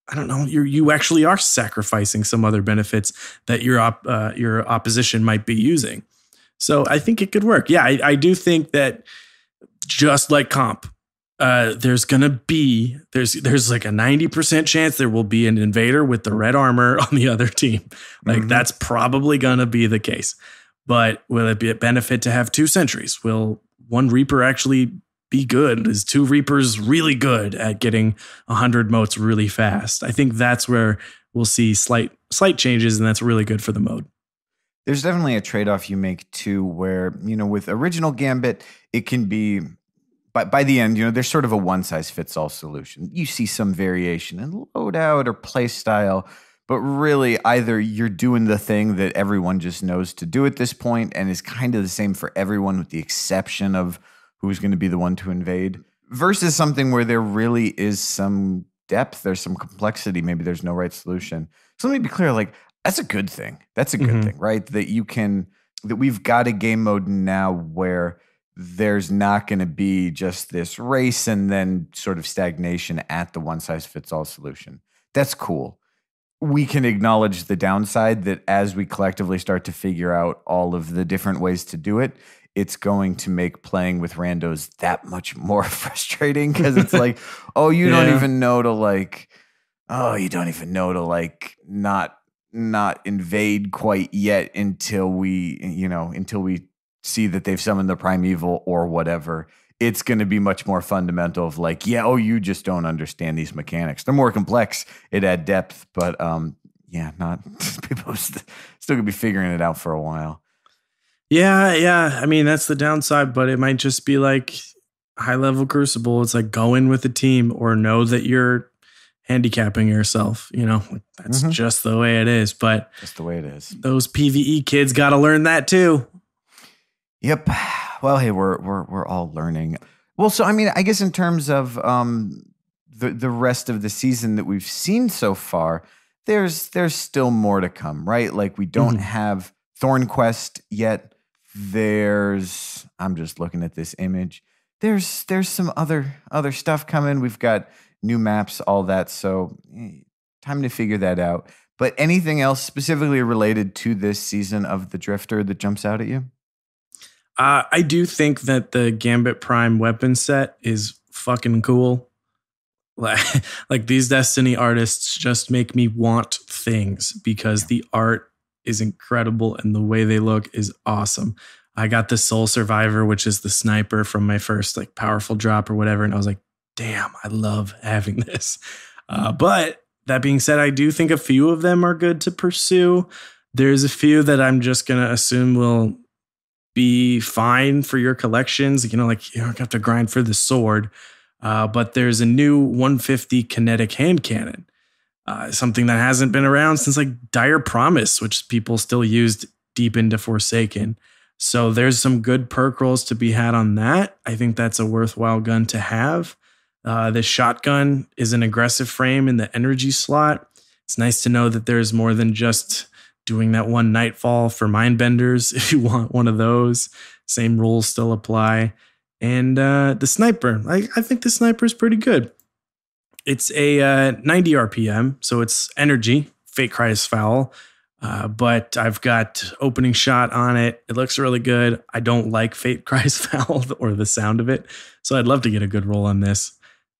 I don't know you you actually are sacrificing some other benefits that your op, uh, your opposition might be using. So I think it could work. Yeah, I, I do think that just like comp, uh, there's gonna be there's there's like a ninety percent chance there will be an invader with the red armor on the other team. Like Mhm. that's probably gonna be the case. But will it be a benefit to have two sentries? Will one Reaper actually be good? Is two Reapers really good at getting 100 motes really fast? I think that's where we'll see slight slight changes, and that's really good for the mode. there's definitely a trade-off you make too where you know with original gambit it can be by, by the end you know there's sort of a one-size-fits-all solution. You see some variation in loadout or play style but really either you're doing the thing that everyone just knows to do at this point and is kind of the same for everyone with the exception of who's going to be the one to invade versus something where there really is some depth there's some complexity. Maybe there's no right solution. So let me be clear like that's a good thing. That's a good Mhm. thing right? That you can that we've got a game mode now where there's not going to be just this race and then sort of stagnation at the one size fits all solution. That's cool. We can acknowledge the downside that as we collectively start to figure out all of the different ways to do it, it's going to make playing with randos that much more frustrating because it's like, oh, you don't even know to like, oh, you don't even know to like not not invade quite yet until we, you know, until we see that they've summoned the primeval or whatever. It's going to be much more fundamental of like, yeah, oh, you just don't understand these mechanics. They're more complex. It add depth, but um, yeah, not people st- still gonna be figuring it out for a while. Yeah, yeah. I mean, that's the downside, but it might just be like high level crucible. It's like go in with the team or know that you're handicapping yourself. You know, that's Mhm. just the way it is. But That's the way it is. those PVE kids got to learn that too. Yep. Well, hey, we're we're we're all learning. Well, so I mean, I guess in terms of um, the the rest of the season that we've seen so far, there's there's still more to come, right? Like we don't Mhm. have Thornquest yet. There's I'm just looking at this image. There's there's some other other stuff coming. We've got new maps, all that. So eh, time to figure that out. But anything else specifically related to this season of the Drifter that jumps out at you? Uh, I do think that the Gambit Prime weapon set is fucking cool. Like, like these Destiny artists just make me want things because the art is incredible and the way they look is awesome. I got the Sole Survivor, which is the sniper from my first like powerful drop or whatever, and I was like, damn, I love having this. Uh, but that being said, I do think a few of them are good to pursue. There's a few that I'm just gonna assume will be fine for your collections. You know, like you don't have to grind for the sword. Uh, but there's a new 150 kinetic hand cannon, uh, something that hasn't been around since like Dire Promise, which people still used deep into Forsaken. So there's some good perk rolls to be had on that. I think that's a worthwhile gun to have. Uh, the shotgun is an aggressive frame in the energy slot. It's nice to know that there's more than just doing that one nightfall for mindbenders if you want one of those. Same rules still apply. And uh, the sniper, I, I think the sniper is pretty good. It's a uh, 90 RPM, so it's energy, Fate Cries Foul. Uh, but I've got opening shot on it. It looks really good. I don't like Fate Cries Foul or the sound of it, so I'd love to get a good roll on this.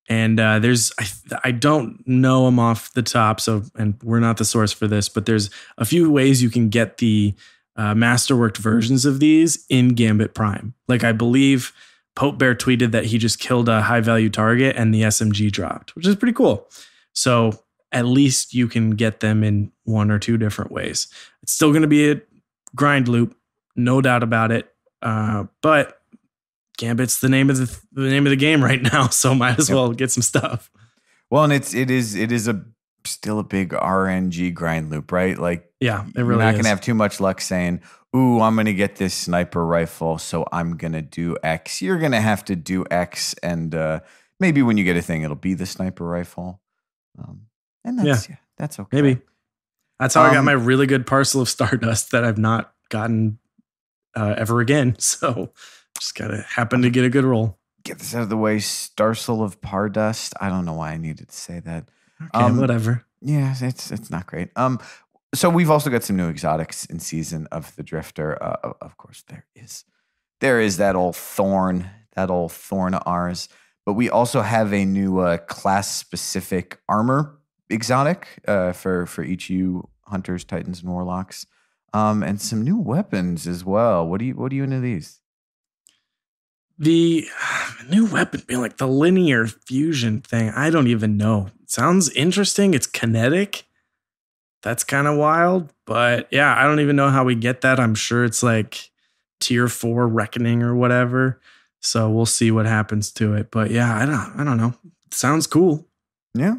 And uh, there's I, I don't know them off the top, so and we're not the source for this, but there's a few ways you can get the uh, masterworked versions of these in Gambit Prime. Like I believe Pope Bear tweeted that he just killed a high value target and the SMG dropped, which is pretty cool. So at least you can get them in one or two different ways. It's still going to be a grind loop, no doubt about it. Uh, but Gambit's the name of the, the name of the game right now, so might as Yep. well get some stuff. Well, and it's it is it is a still a big RNG grind loop, right? Like Yeah, it you're not is. gonna have too much luck saying, "Ooh, I'm gonna get this sniper rifle, so I'm gonna do X." You're gonna have to do X, and uh, maybe when you get a thing, it'll be the sniper rifle. Um, and that's yeah. that's okay. Maybe. That's how I got Um, my really good parcel of Stardust that I've not gotten uh, ever again. So just gotta happen to get a good roll. get this out of the way. Starsel of Pardust. I don't know why I needed to say that. Okay, Um, whatever. Yeah, it's it's not great. Um, so we've also got some new exotics in season of the Drifter. Uh, of- of course, there is there is that old thorn, that old thorn ours. But we also have a new uh, class specific armor exotic uh, for for each you hunters, titans, and warlocks, um, and some new weapons as well. What do you what do you into these? The new weapon being like the linear fusion thing. I don't even know. sounds interesting. It's kinetic. That's kind of wild. But yeah, I don't even know how we get that. I'm sure it's like tier four reckoning or whatever. So we'll see what happens to it. But yeah, I don't I don't know. sounds cool. Yeah.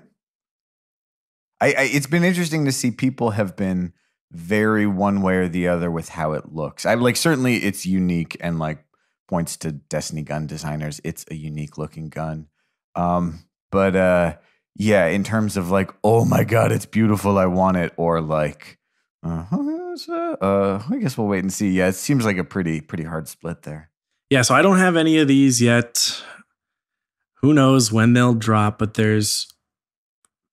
I, I it's been interesting to see people have been very one way or the other with how it looks. I like certainly it's unique and like points to Destiny gun designers. It's a unique looking gun. Um but uh yeah, in terms of like oh my god, it's beautiful, I want it or like uh, uh I guess we'll wait and see. Yeah, it seems like a pretty pretty hard split there. Yeah, so I don't have any of these yet. Who knows when they'll drop, but there's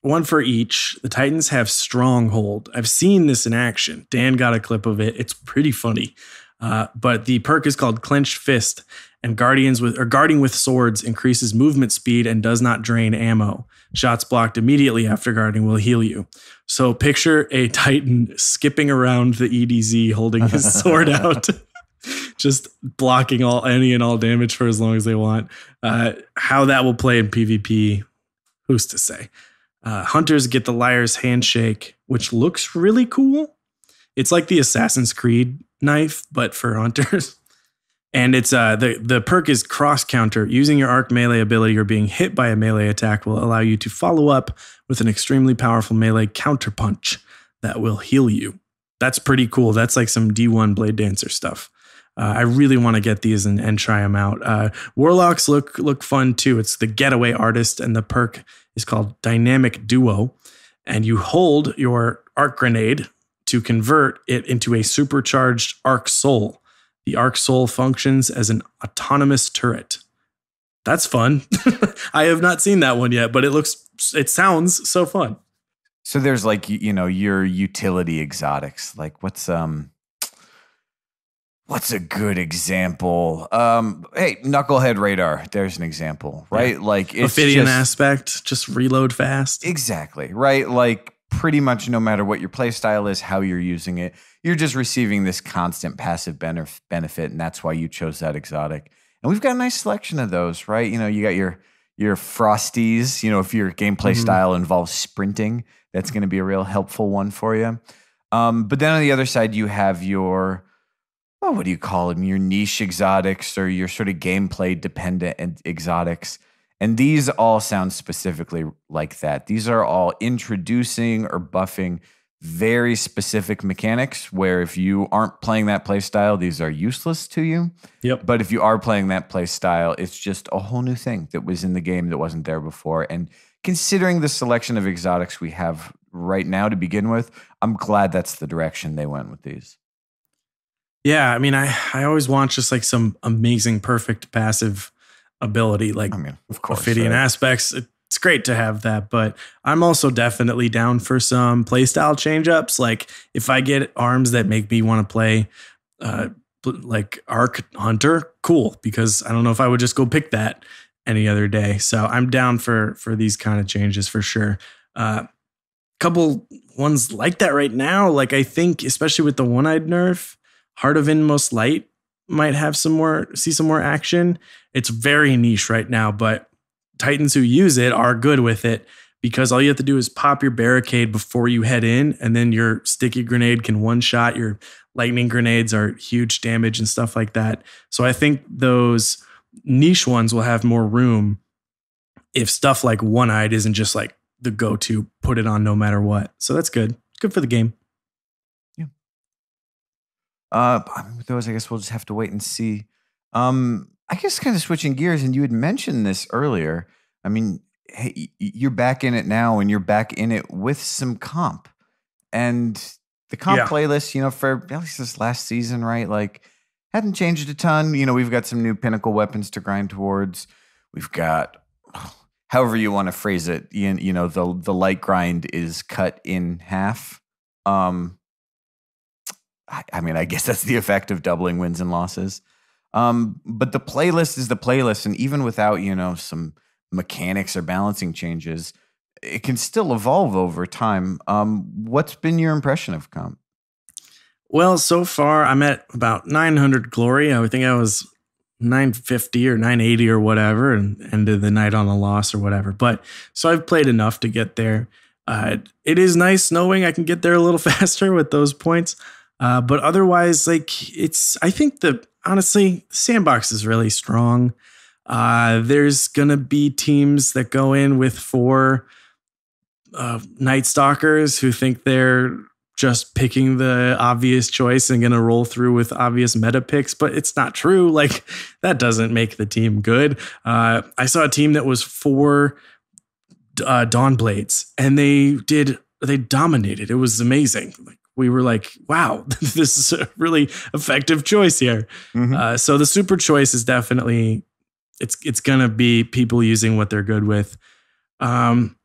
one for each. The Titans have Stronghold. I've seen this in action. Dan got a clip of it. It's pretty funny. Uh, but the perk is called Clenched Fist, and Guardians with or guarding with swords increases movement speed and does not drain ammo. Shots blocked immediately after guarding will heal you. So picture a Titan skipping around the EDZ holding his sword out just blocking all any and all damage for as long as they want. Uh, how that will play in PvP, who's to say? Uh, hunters get the liar's handshake, which looks really cool. It's like the Assassin's Creed knife, but for hunters. And it's uh the the perk is cross counter. Using your arc melee ability or being hit by a melee attack will allow you to follow up with an extremely powerful melee counter punch that will heal you. That's pretty cool. That's like some D1 Blade Dancer stuff. Uh, I really want to get these and, and try them out. Uh, Warlocks look look fun too. It's the getaway artist, and the perk is called Dynamic Duo. And you hold your arc grenade to convert it into a supercharged arc soul. The arc soul functions as an autonomous turret. That's fun. I have not seen that one yet, but it looks it sounds so fun. So there's like you know your utility exotics. Like what's um what's a good example? Um hey, knucklehead radar. There's an example, right? Like it's Ophidian just, aspect, just reload fast. Exactly, right? Like pretty much no matter what your play style is, how you're using it, you're just receiving this constant passive benefit and that's why you chose that exotic. And we've got a nice selection of those, right? You know, you got your your frosties, you know, if your gameplay Mhm. style involves sprinting, that's going to be a real helpful one for you. Um, but then on the other side, you have your, well, what do you call them? Your niche exotics or your sort of gameplay dependent exotics. And these all sound specifically like that. These are all introducing or buffing very specific mechanics where if you aren't playing that play style, these are useless to you. Yep. But if you are playing that play style, it's just a whole new thing that was in the game that wasn't there before. And considering the selection of exotics we have right now to begin with, I'm glad that's the direction they went with these. Yeah, I mean, I I always want just like some amazing, perfect passive ability, like I mean, of course. Ophidian right? aspects. It's great to have that, but I'm also definitely down for some playstyle change ups. Like if I get arms that make me want to play, uh, like Arc Hunter, cool. Because I don't know if I would just go pick that any other day. So I'm down for for these kind of changes for sure. Uh, couple ones like that right now. Like I think, especially with the one eyed nerf, Heart of Inmost Light might have some more see some more action. It's very niche right now, but Titans who use it are good with it because all you have to do is pop your barricade before you head in, and then your sticky grenade can one shot. Your lightning grenades are huge damage and stuff like that. So I think those niche ones will have more room if stuff like one eyed isn't just like the go to, put it on no matter what. So that's good. Good for the game. Uh, I mean, with those, I guess we'll just have to wait and see. Um, I guess kind of switching gears, and you had mentioned this earlier. I mean, hey, you're back in it now, and you're back in it with some comp, and the comp Yeah. playlist. You know, for at least this last season, right? Like, hadn't changed a ton. You know, we've got some new pinnacle weapons to grind towards. We've got, however you want to phrase it. You, you know, the the light grind is cut in half. Um, I, I mean, I guess that's the effect of doubling wins and losses. Um, but the playlist is the playlist, and even without you know some mechanics or balancing changes, it can still evolve over time. Um, what's been your impression of comp? Well, so far I'm at about 900 glory. I think I was 950 or 980 or whatever, and ended the night on a loss or whatever. But so I've played enough to get there. Uh, it is nice knowing I can get there a little faster with those points. Uh, but otherwise, like it's, I think the honestly, sandbox is really strong. Uh, there's gonna be teams that go in with four uh, Night Stalkers who think they're just picking the obvious choice and gonna roll through with obvious meta picks, but it's not true. Like that doesn't make the team good. Uh, I saw a team that was four uh, Dawn Blades, and they did they dominated. It was amazing. Like we were like, wow, this is a really effective choice here. Mhm. Uh, so the super choice is definitely it's it's gonna be people using what they're good with. Um,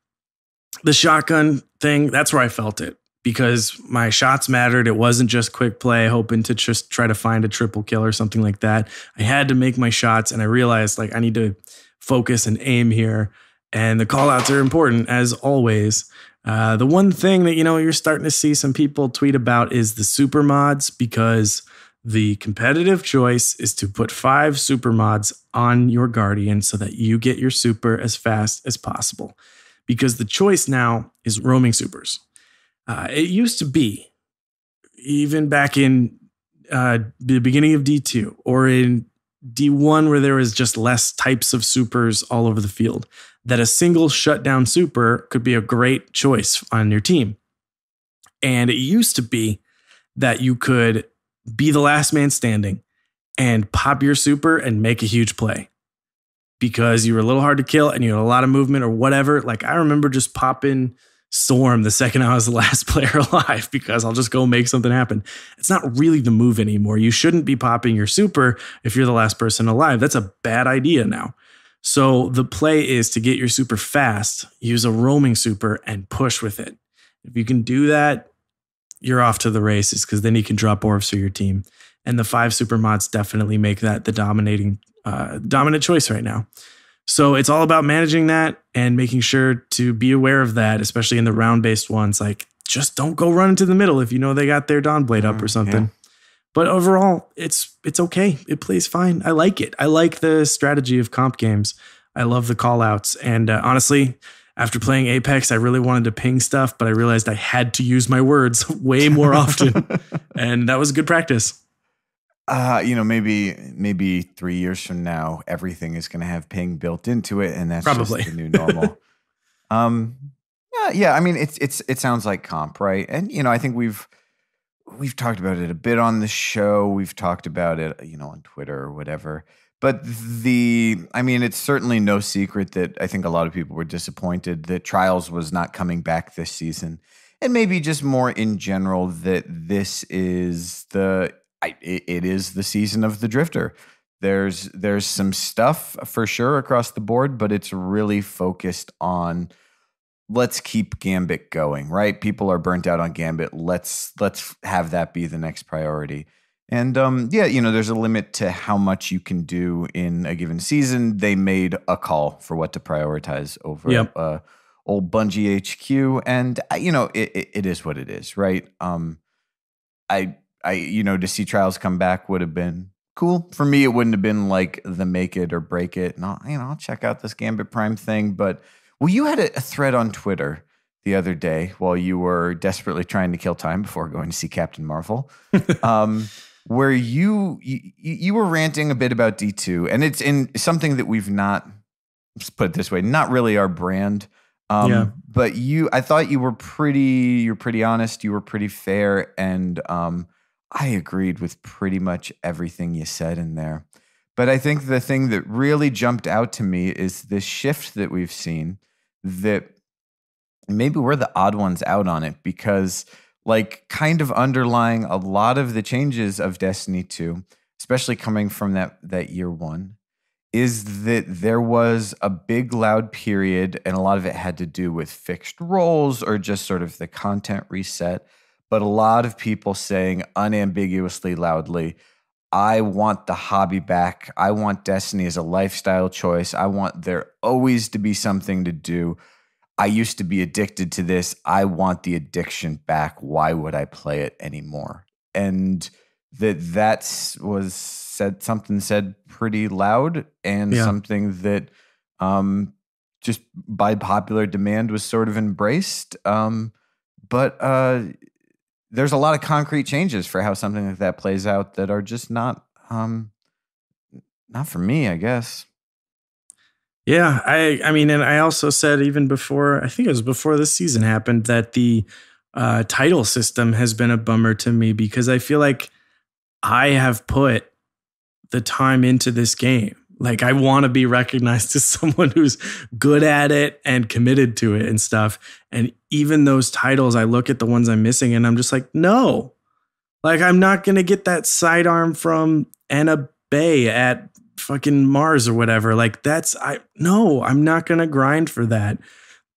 the shotgun thing, that's where I felt it because my shots mattered. It wasn't just quick play, hoping to just try to find a triple kill or something like that. I had to make my shots, and I realized like I need to focus and aim here. And the call outs are important as always. Uh, the one thing that you know you're starting to see some people tweet about is the super mods because the competitive choice is to put five super mods on your guardian so that you get your super as fast as possible. Because the choice now is roaming supers. Uh, it used to be, even back in uh, the beginning of D2 or in D1, where there was just less types of supers all over the field, that a single shutdown super could be a great choice on your team. And it used to be that you could be the last man standing and pop your super and make a huge play because you were a little hard to kill and you had a lot of movement or whatever. Like I remember just popping Storm the second I was the last player alive because I'll just go make something happen. It's not really the move anymore. You shouldn't be popping your super if you're the last person alive. That's a bad idea now. So the play is to get your super fast, use a roaming super, and push with it. If you can do that, you're off to the races because then you can drop orbs for your team. And the five super mods definitely make that the dominating uh, dominant choice right now. So it's all about managing that and making sure to be aware of that, especially in the round based ones. Like just don't go run into the middle if you know they got their Dawnblade up or Mm, something. yeah. But overall, it's it's okay. It plays fine. I like it. I like the strategy of comp games. I love the callouts. And uh, honestly, after playing Apex, I really wanted to ping stuff, but I realized I had to use my words way more often. and that was good practice. Uh, you know, maybe maybe three years from now, everything is going to have ping built into it, and that's Probably. just the new normal. um, yeah, yeah. I mean, it's it's it sounds like comp, right? And you know, I think we've we've talked about it a bit on the show. We've talked about it, you know, on Twitter or whatever. But the, I mean, it's certainly no secret that I think a lot of people were disappointed that Trials was not coming back this season, and maybe just more in general that this is the, I, it, it is the season of the Drifter. There's there's some stuff for sure across the board, but it's really focused on let's keep Gambit going, right? People are burnt out on Gambit. Let's let's have that be the next priority. And um, yeah, you know, there's a limit to how much you can do in a given season. They made a call for what to prioritize over Yep. uh, old Bungie HQ, and uh, you know, it, it, it is what it is, right? Um, I I you know, to see Trials come back would have been cool for me. It wouldn't have been like the make it or break it. And I'll, you know, I'll check out this Gambit Prime thing, but well, you had a, a thread on Twitter the other day while you were desperately trying to kill time before going to see Captain Marvel, um, where you, you you were ranting a bit about D two, and it's in something that we've not let's put it this way, not really our brand. Um, Yeah. But you, I thought you were pretty, you're pretty honest. You were pretty fair, and um, I agreed with pretty much everything you said in there. But I think the thing that really jumped out to me is this shift that we've seen that maybe we're the odd ones out on it because like kind of underlying a lot of the changes of Destiny 2, especially coming from that that year 1 is that there was a big loud period and a lot of it had to do with fixed roles or just sort of the content reset but a lot of people saying unambiguously loudly I want the hobby back. I want Destiny as a lifestyle choice. I want there always to be something to do. I used to be addicted to this. I want the addiction back. Why would I play it anymore? And that that was said something said pretty loud and Yeah. something that um just by popular demand was sort of embraced. Um but uh there's a lot of concrete changes for how something like that plays out that are just not um not for me, I guess. Yeah, I I mean, and I also said even before I think it was before this season happened that the uh, title system has been a bummer to me because I feel like I have put the time into this game. Like I want to be recognized as someone who's good at it and committed to it and stuff. And even those titles, I look at the ones I'm missing and I'm just like, no. Like I'm not gonna get that sidearm from Ana Bray at fucking Mars or whatever. Like that's I no, I'm not gonna grind for that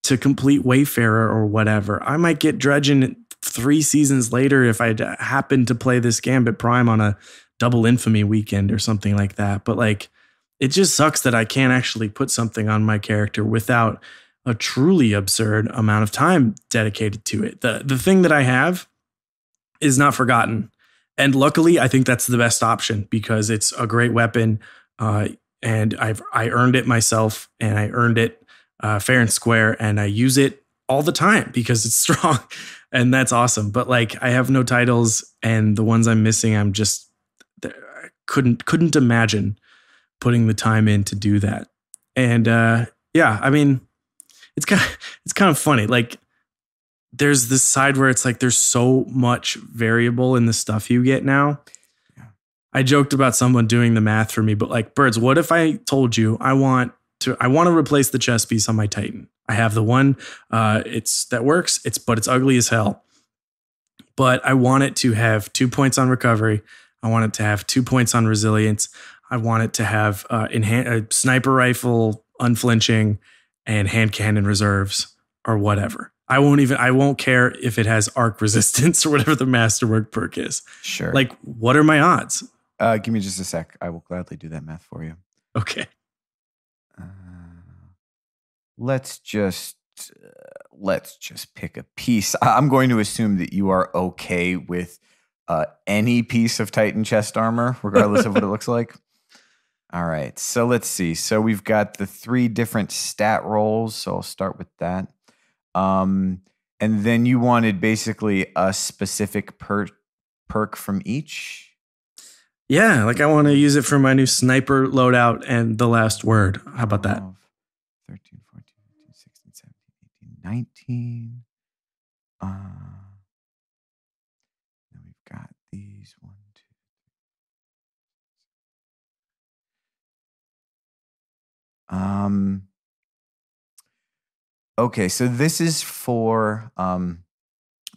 to complete Wayfarer or whatever. I might get Dredgen three seasons later if I happen to play this Gambit Prime on a double infamy weekend or something like that. But like it just sucks that I can't actually put something on my character without a truly absurd amount of time dedicated to it. The the thing that I have is not forgotten. And luckily, I think that's the best option because it's a great weapon. Uh, and I've I earned it myself, and I earned it uh, fair and square, and I use it all the time because it's strong, and that's awesome. But like, I have no titles, and the ones I'm missing, I'm just I couldn't couldn't imagine putting the time in to do that. And uh, yeah, I mean, it's kind of, it's kind of funny. Like, there's this side where it's like there's so much variable in the stuff you get now. Yeah. I joked about someone doing the math for me, but like birds, what if I told you I want to I want to replace the chest piece on my Titan? I have the one uh it's that works, it's but it's ugly as hell. But I want it to have 2 points on recovery. I want it to have 2 points on resilience. I want it to have uh enhan- a sniper rifle unflinching and hand cannon reserves or whatever. I won't even I won't care if it has arc resistance or whatever the masterwork perk is. Sure. Like what are my odds? uh, give me just a sec. I will gladly do that math for you. Okay. Uh, let's just uh, let's just pick a piece. I'm going to assume that you are okay with uh, any piece of Titan chest armor, regardless of what it looks like. All right. So let's see. So we've got the three different stat rolls. So I'll start with that. Um, and then you wanted basically a specific per- perk from each. Yeah, like I want to use it for my new sniper loadout and the last word. How about that? 12, 13, 14, 15, 16, 17, 18, 19. Uh, then we've got these one, two. Um, okay, so this is for um,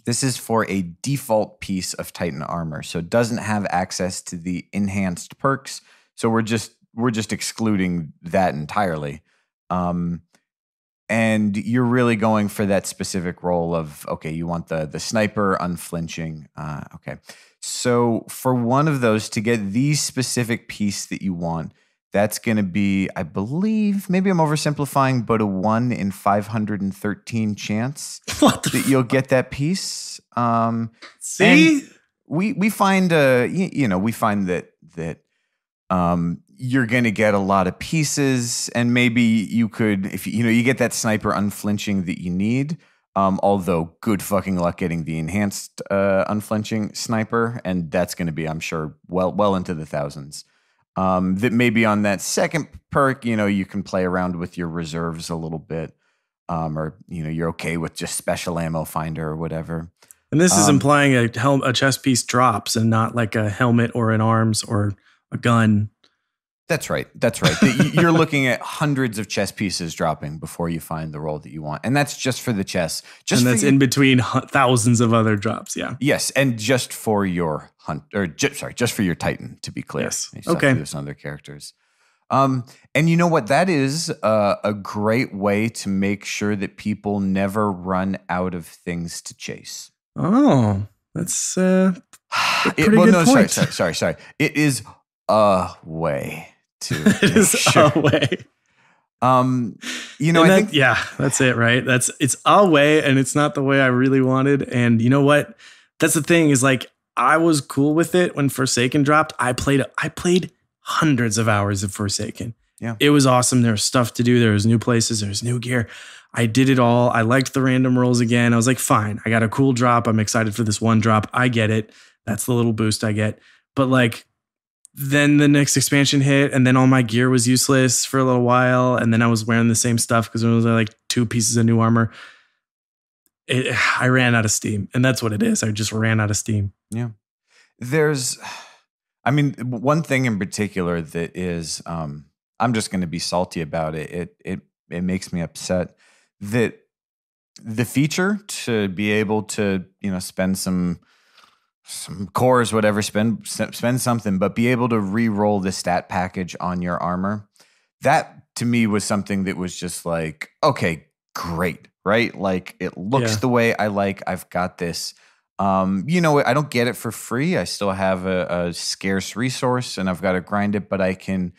this is for a default piece of Titan armor, so it doesn't have access to the enhanced perks. So we're just we're just excluding that entirely. Um, and you're really going for that specific role of okay, you want the the sniper unflinching. Uh, okay, so for one of those to get the specific piece that you want, that's going to be, I believe, maybe I'm oversimplifying, but a one in 513 chance that you'll get that piece. Um, See? we we find uh you, you know we find that that um you're going to get a lot of pieces and maybe you could if you know you get that sniper unflinching that you need um although good fucking luck getting the enhanced uh unflinching sniper and that's going to be i'm sure well well into the thousands um that maybe on that second perk you know you can play around with your reserves a little bit um or you know you're okay with just special ammo finder or whatever And this is Um, implying a helm, a chest piece drops, and not like a helmet or an arms or a gun. That's right. That's right. You're looking at hundreds of chess pieces dropping before you find the roll that you want, and that's just for the chess. Just and that's your- in between thousands of other drops. Yeah. yes, and just for your hunt, or ju- sorry, just for your Titan. To be clear, Yes. You still have to Okay. on other characters. Um, and you know what? That is uh, a great way to make sure that people never run out of things to chase. Oh, that's uh, It- pretty well, good no, sorry, sorry, sorry, sorry. It is a way to. it make sure- a way. Um, you know, And I that- think yeah, that's it, right? That's it's a way, and it's not the way I really wanted. And you know what? That's the thing is like I was cool with it when Forsaken dropped. I played I played hundreds of hours of Forsaken. Yeah. it was awesome. There was stuff to do. There was new places. There was new gear. I did it all. I liked the random rolls again. I was like, fine. I got a cool drop. I'm excited for this one drop. I get it. That's the little boost I get. But like then the next expansion hit and then all my gear was useless for a little while and then i was wearing the same stuff because it was like two pieces of new armor. It, i ran out of steam and that's what it is. I just ran out of steam. Yeah, there's i mean one thing in particular that is um i'm just going to be salty about it. It it it makes me upset that the feature to be able to you know spend some some cores whatever spend spend something but be able to re-roll the stat package on your armor that to me was something that was just like okay great right like it looks Yeah. the way i like i've got this um, you know, I don't get it for free. I still have a, a scarce resource and I've got to grind it, but I can,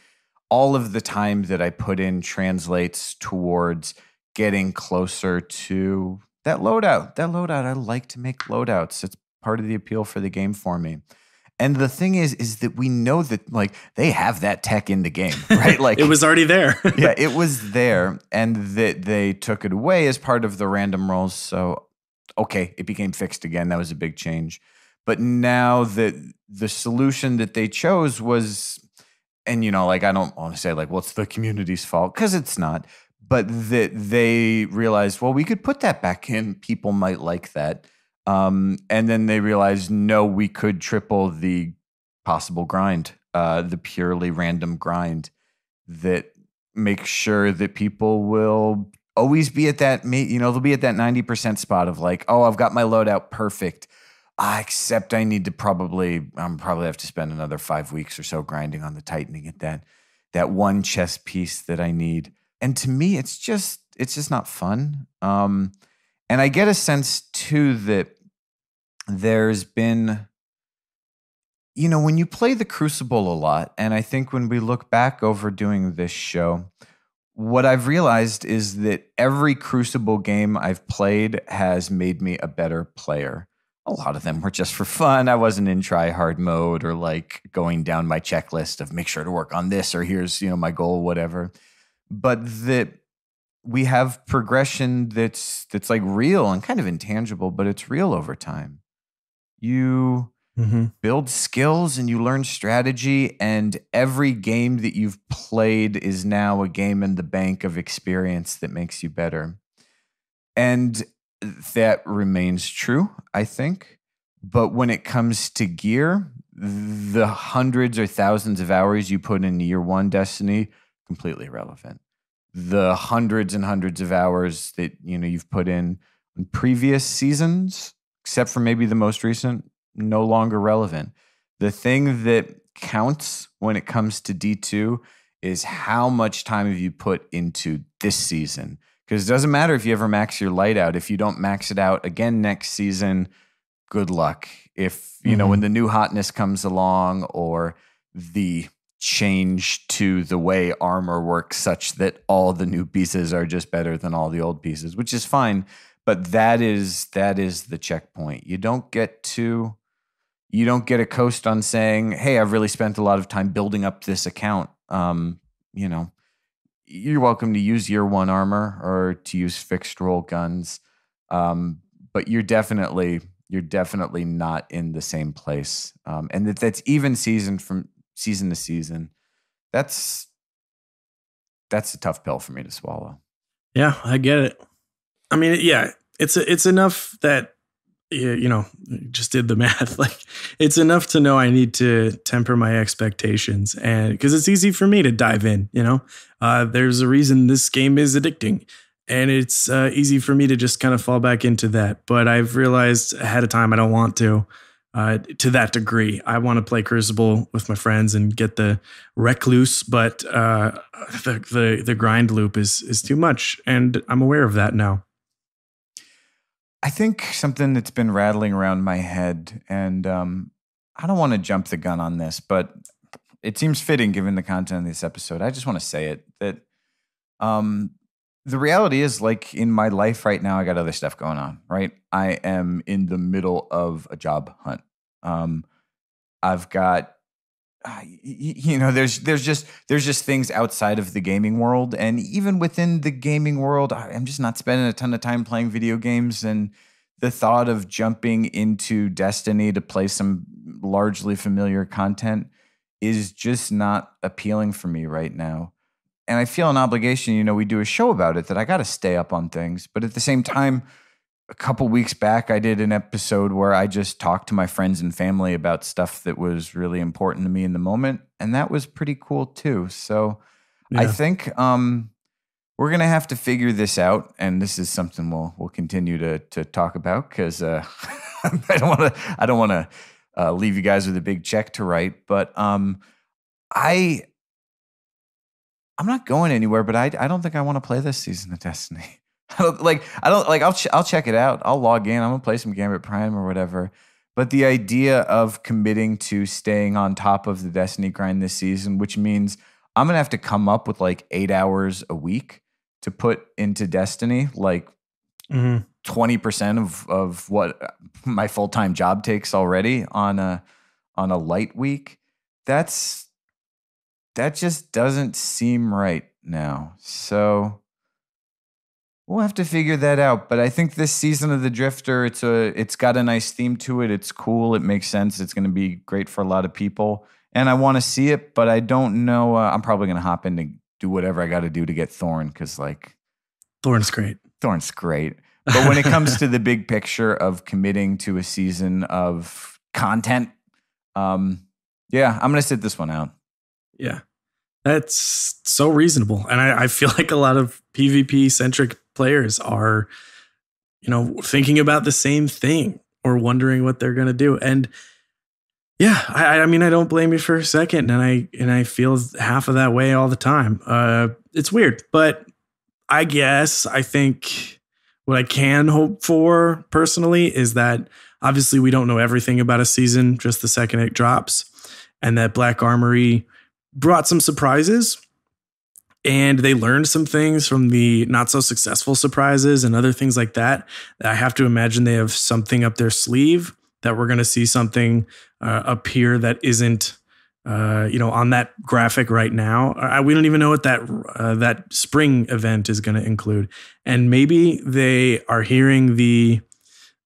all of the time that I put in translates towards getting closer to that loadout. That loadout, I like to make loadouts. It's part of the appeal for the game for me. And the thing is, is that we know that like they have that tech in the game, right? Like it was already there yeah, it was there, and that they took it away as part of the random rolls. So, okay, it became fixed again. That was a big change. But now that the solution that they chose was, and you know, like I don't want to say like, well, it's the community's fault because it's not. But that they realized, well, we could put that back in. People might like that. Um, and then they realized, no, we could triple the possible grind, uh, the purely random grind that makes sure that people will always be at that, you know, they'll be at that 90% spot of like, oh, I've got my loadout perfect. Except I need to probably, I'm probably have to spend another five weeks or so grinding on the tightening at that, that one chess piece that I need. And to me, it's just, it's just not fun. Um, and I get a sense too that there's been, you know, when you play the Crucible a lot, and I think when we look back over doing this show, what I've realized is that every Crucible game I've played has made me a better player. A lot of them were just for fun. I wasn't in try hard mode or like going down my checklist of make sure to work on this or here's, you know, my goal, whatever. But that we have progression that's that's like real and kind of intangible, but it's real over time. You Mm-hmm. build skills and you learn strategy and every game that you've played is now a game in the bank of experience that makes you better and that remains true i think but when it comes to gear the hundreds or thousands of hours you put in year one destiny completely irrelevant the hundreds and hundreds of hours that you know you've put in in previous seasons except for maybe the most recent no longer relevant. The thing that counts when it comes to D2 is how much time have you put into this season? Because it doesn't matter if you ever max your light out. If you don't max it out again next season, good luck. If, you know, Mhm. when the new hotness comes along or the change to the way armor works such that all the new pieces are just better than all the old pieces, which is fine but that is that is the checkpoint. You don't get to you don't get a coast on saying hey i've really spent a lot of time building up this account. Um you know you're welcome to use year one armor or to use fixed roll guns um but you're definitely you're definitely not in the same place. Um and that that's even season from season to season that's that's a tough pill for me to swallow Yeah, I get it. I mean, yeah, it's it's enough that you you know just did the math. Like it's enough to know I need to temper my expectations, and because it's easy for me to dive in. You know, uh, there's a reason this game is addicting, and it's uh, easy for me to just kind of fall back into that. But I've realized ahead of time I don't want to. Uh, to that degree, I want to play Crucible with my friends and get the recluse, but uh, the, the the grind loop is is too much, and I'm aware of that now. I think something that's been rattling around my head, and um, I don't want to jump the gun on this, but it seems fitting given the content of this episode. I just want to say it that um, the reality is, like in my life right now, I got other stuff going on. Right, I am in the middle of a job hunt. Um, I've got uh, y- you know there's there's just there's just things outside of the gaming world and even within the gaming world i'm just not spending a ton of time playing video games and the thought of jumping into destiny to play some largely familiar content is just not appealing for me right now and i feel an obligation you know we do a show about it that i got to stay up on things but at the same time a couple weeks back i did an episode where i just talked to my friends and family about stuff that was really important to me in the moment and that was pretty cool too so i think um we're gonna have to figure this out and this is something we'll we'll continue to to talk about because uh i don't want to i don't want to uh, leave you guys with a big check to write but um i i'm not going anywhere but i i don't think i want to play this season of destiny I don't like I don't like I'll ch- I'll check it out. I'll log in. I'm gonna play some Gambit Prime or whatever. But the idea of committing to staying on top of the Destiny grind this season, which means I'm gonna have to come up with like eight hours a week to put into Destiny, like Mhm. 20% of of what my full-time job takes already on a on a light week. That's that just doesn't seem right now. So We'll have to figure that out, but I think this season of the Drifter, it's a, it's got a nice theme to it. It's cool. It makes sense. It's going to be great for a lot of people, and I want to see it. But I don't know. Uh, I'm probably going to hop in to do whatever I got to do to get Thorn because like Thorn's great. Thorn's great. But when it comes to the big picture of committing to a season of content, um, Yeah, I'm gonna sit this one out. Yeah. That's so reasonable. And I, I feel like a lot of PvP centric players are, you know, thinking about the same thing or wondering what they're gonna do. And yeah, I, I mean, I don't blame you for a second, and I and I feel half of that way all the time. Uh, it's weird, but I guess I think what I can hope for personally is that obviously we don't know everything about a season just the second it drops, and that Black Armory brought some surprises and they learned some things from the not so successful surprises and other things like that. I have to imagine they have something up their sleeve that we're going to see something uh, appear that isn't uh, you know on that graphic right now. I, we don't even know what that uh, that spring event is going to include, and maybe they are hearing the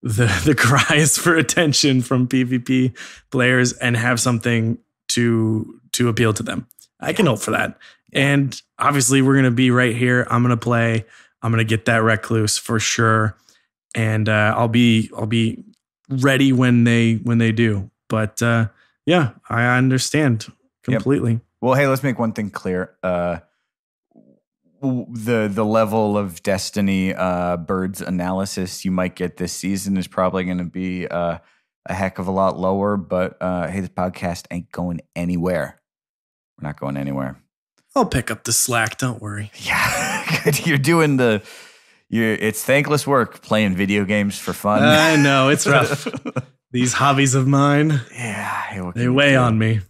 the the cries for attention from PvP players and have something to to appeal to them. I can hope for that. And obviously, we're going to be right here. I'm going to play. I'm going to get that recluse for sure, and uh, I'll be I'll be ready when they when they do. But uh, yeah, I understand completely. Yep. Well, hey, let's make one thing clear. Uh, the the level of Destiny uh, birds analysis you might get this season is probably going to be uh, a heck of a lot lower. But uh, hey, this podcast ain't going anywhere. We're not going anywhere. I'll pick up the slack. Don't worry. Yeah, you're doing the. You're, it's thankless work playing video games for fun. I know it's rough. These hobbies of mine. Yeah, they weigh on me.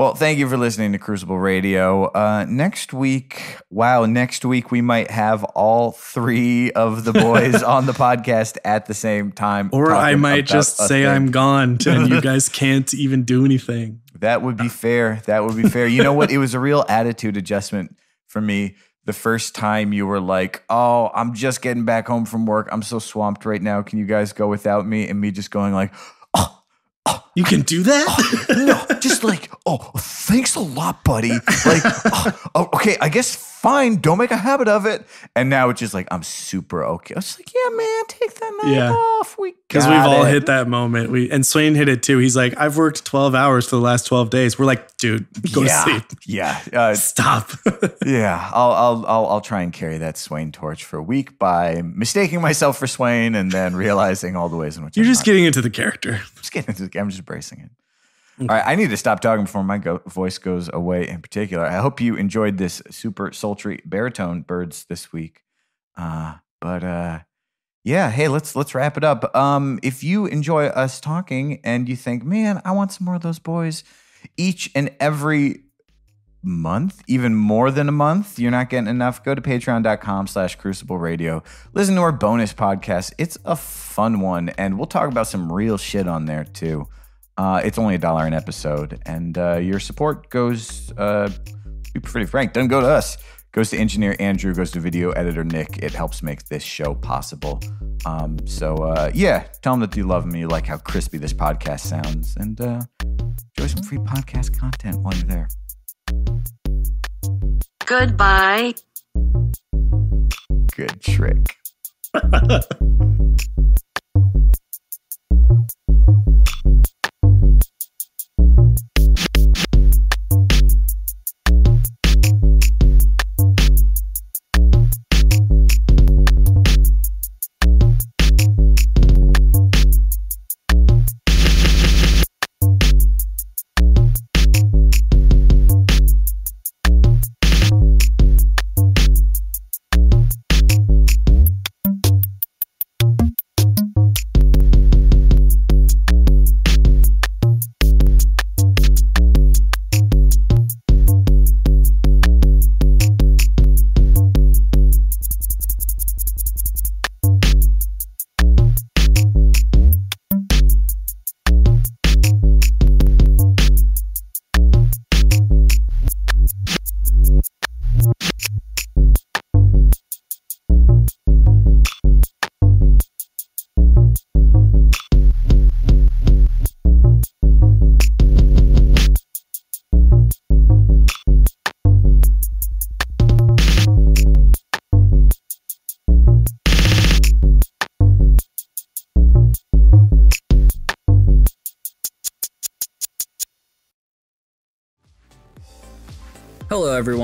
Well, thank you for listening to Crucible Radio. Uh, next week, wow, next week we might have all three of the boys on the podcast at the same time. Or I might just say thing. I'm gone and you guys can't even do anything. That would be fair. That would be fair. You know what? It was a real attitude adjustment for me the first time you were like, "Oh, I'm just getting back home from work. I'm so swamped right now. Can you guys go without me?" And me just going like, "Oh, oh you can do that." Oh, no, just like, "Oh, thanks a lot, buddy." Like, oh, oh, okay, I guess fine, don't make a habit of it. And now it's just like I'm super okay. I was like, yeah, man, take that night yeah. off. We because we've all hit that moment. We and Swain hit it too. He's like, I've worked 12 hours for the last 12 days. We're like, dude, go yeah, to sleep. Yeah, uh, stop. yeah, I'll, I'll I'll I'll try and carry that Swain torch for a week by mistaking myself for Swain and then realizing all the ways in which you're I'm just not. getting into the character. I'm just getting into. The, I'm just embracing it. All right, I need to stop talking before my go- voice goes away. In particular, I hope you enjoyed this super sultry baritone birds this week. Uh, but uh, yeah, hey, let's let's wrap it up. Um, if you enjoy us talking and you think, man, I want some more of those boys, each and every month, even more than a month, you're not getting enough. Go to patreon.com slash crucible radio. Listen to our bonus podcast. It's a fun one, and we'll talk about some real shit on there too. Uh, it's only a dollar an episode, and uh, your support goes, uh, be pretty frank, doesn't go to us. Goes to engineer Andrew, goes to video editor Nick. It helps make this show possible. Um, so uh, yeah, tell them that you love me, you like how crispy this podcast sounds, and uh, enjoy some free podcast content while you're there. Goodbye. Good trick.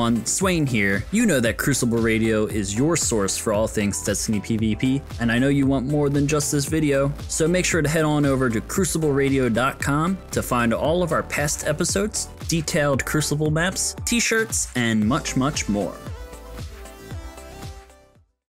Everyone. Swain here. You know that Crucible Radio is your source for all things Destiny PvP, and I know you want more than just this video, so make sure to head on over to crucibleradio.com to find all of our past episodes, detailed Crucible maps, t shirts, and much, much more.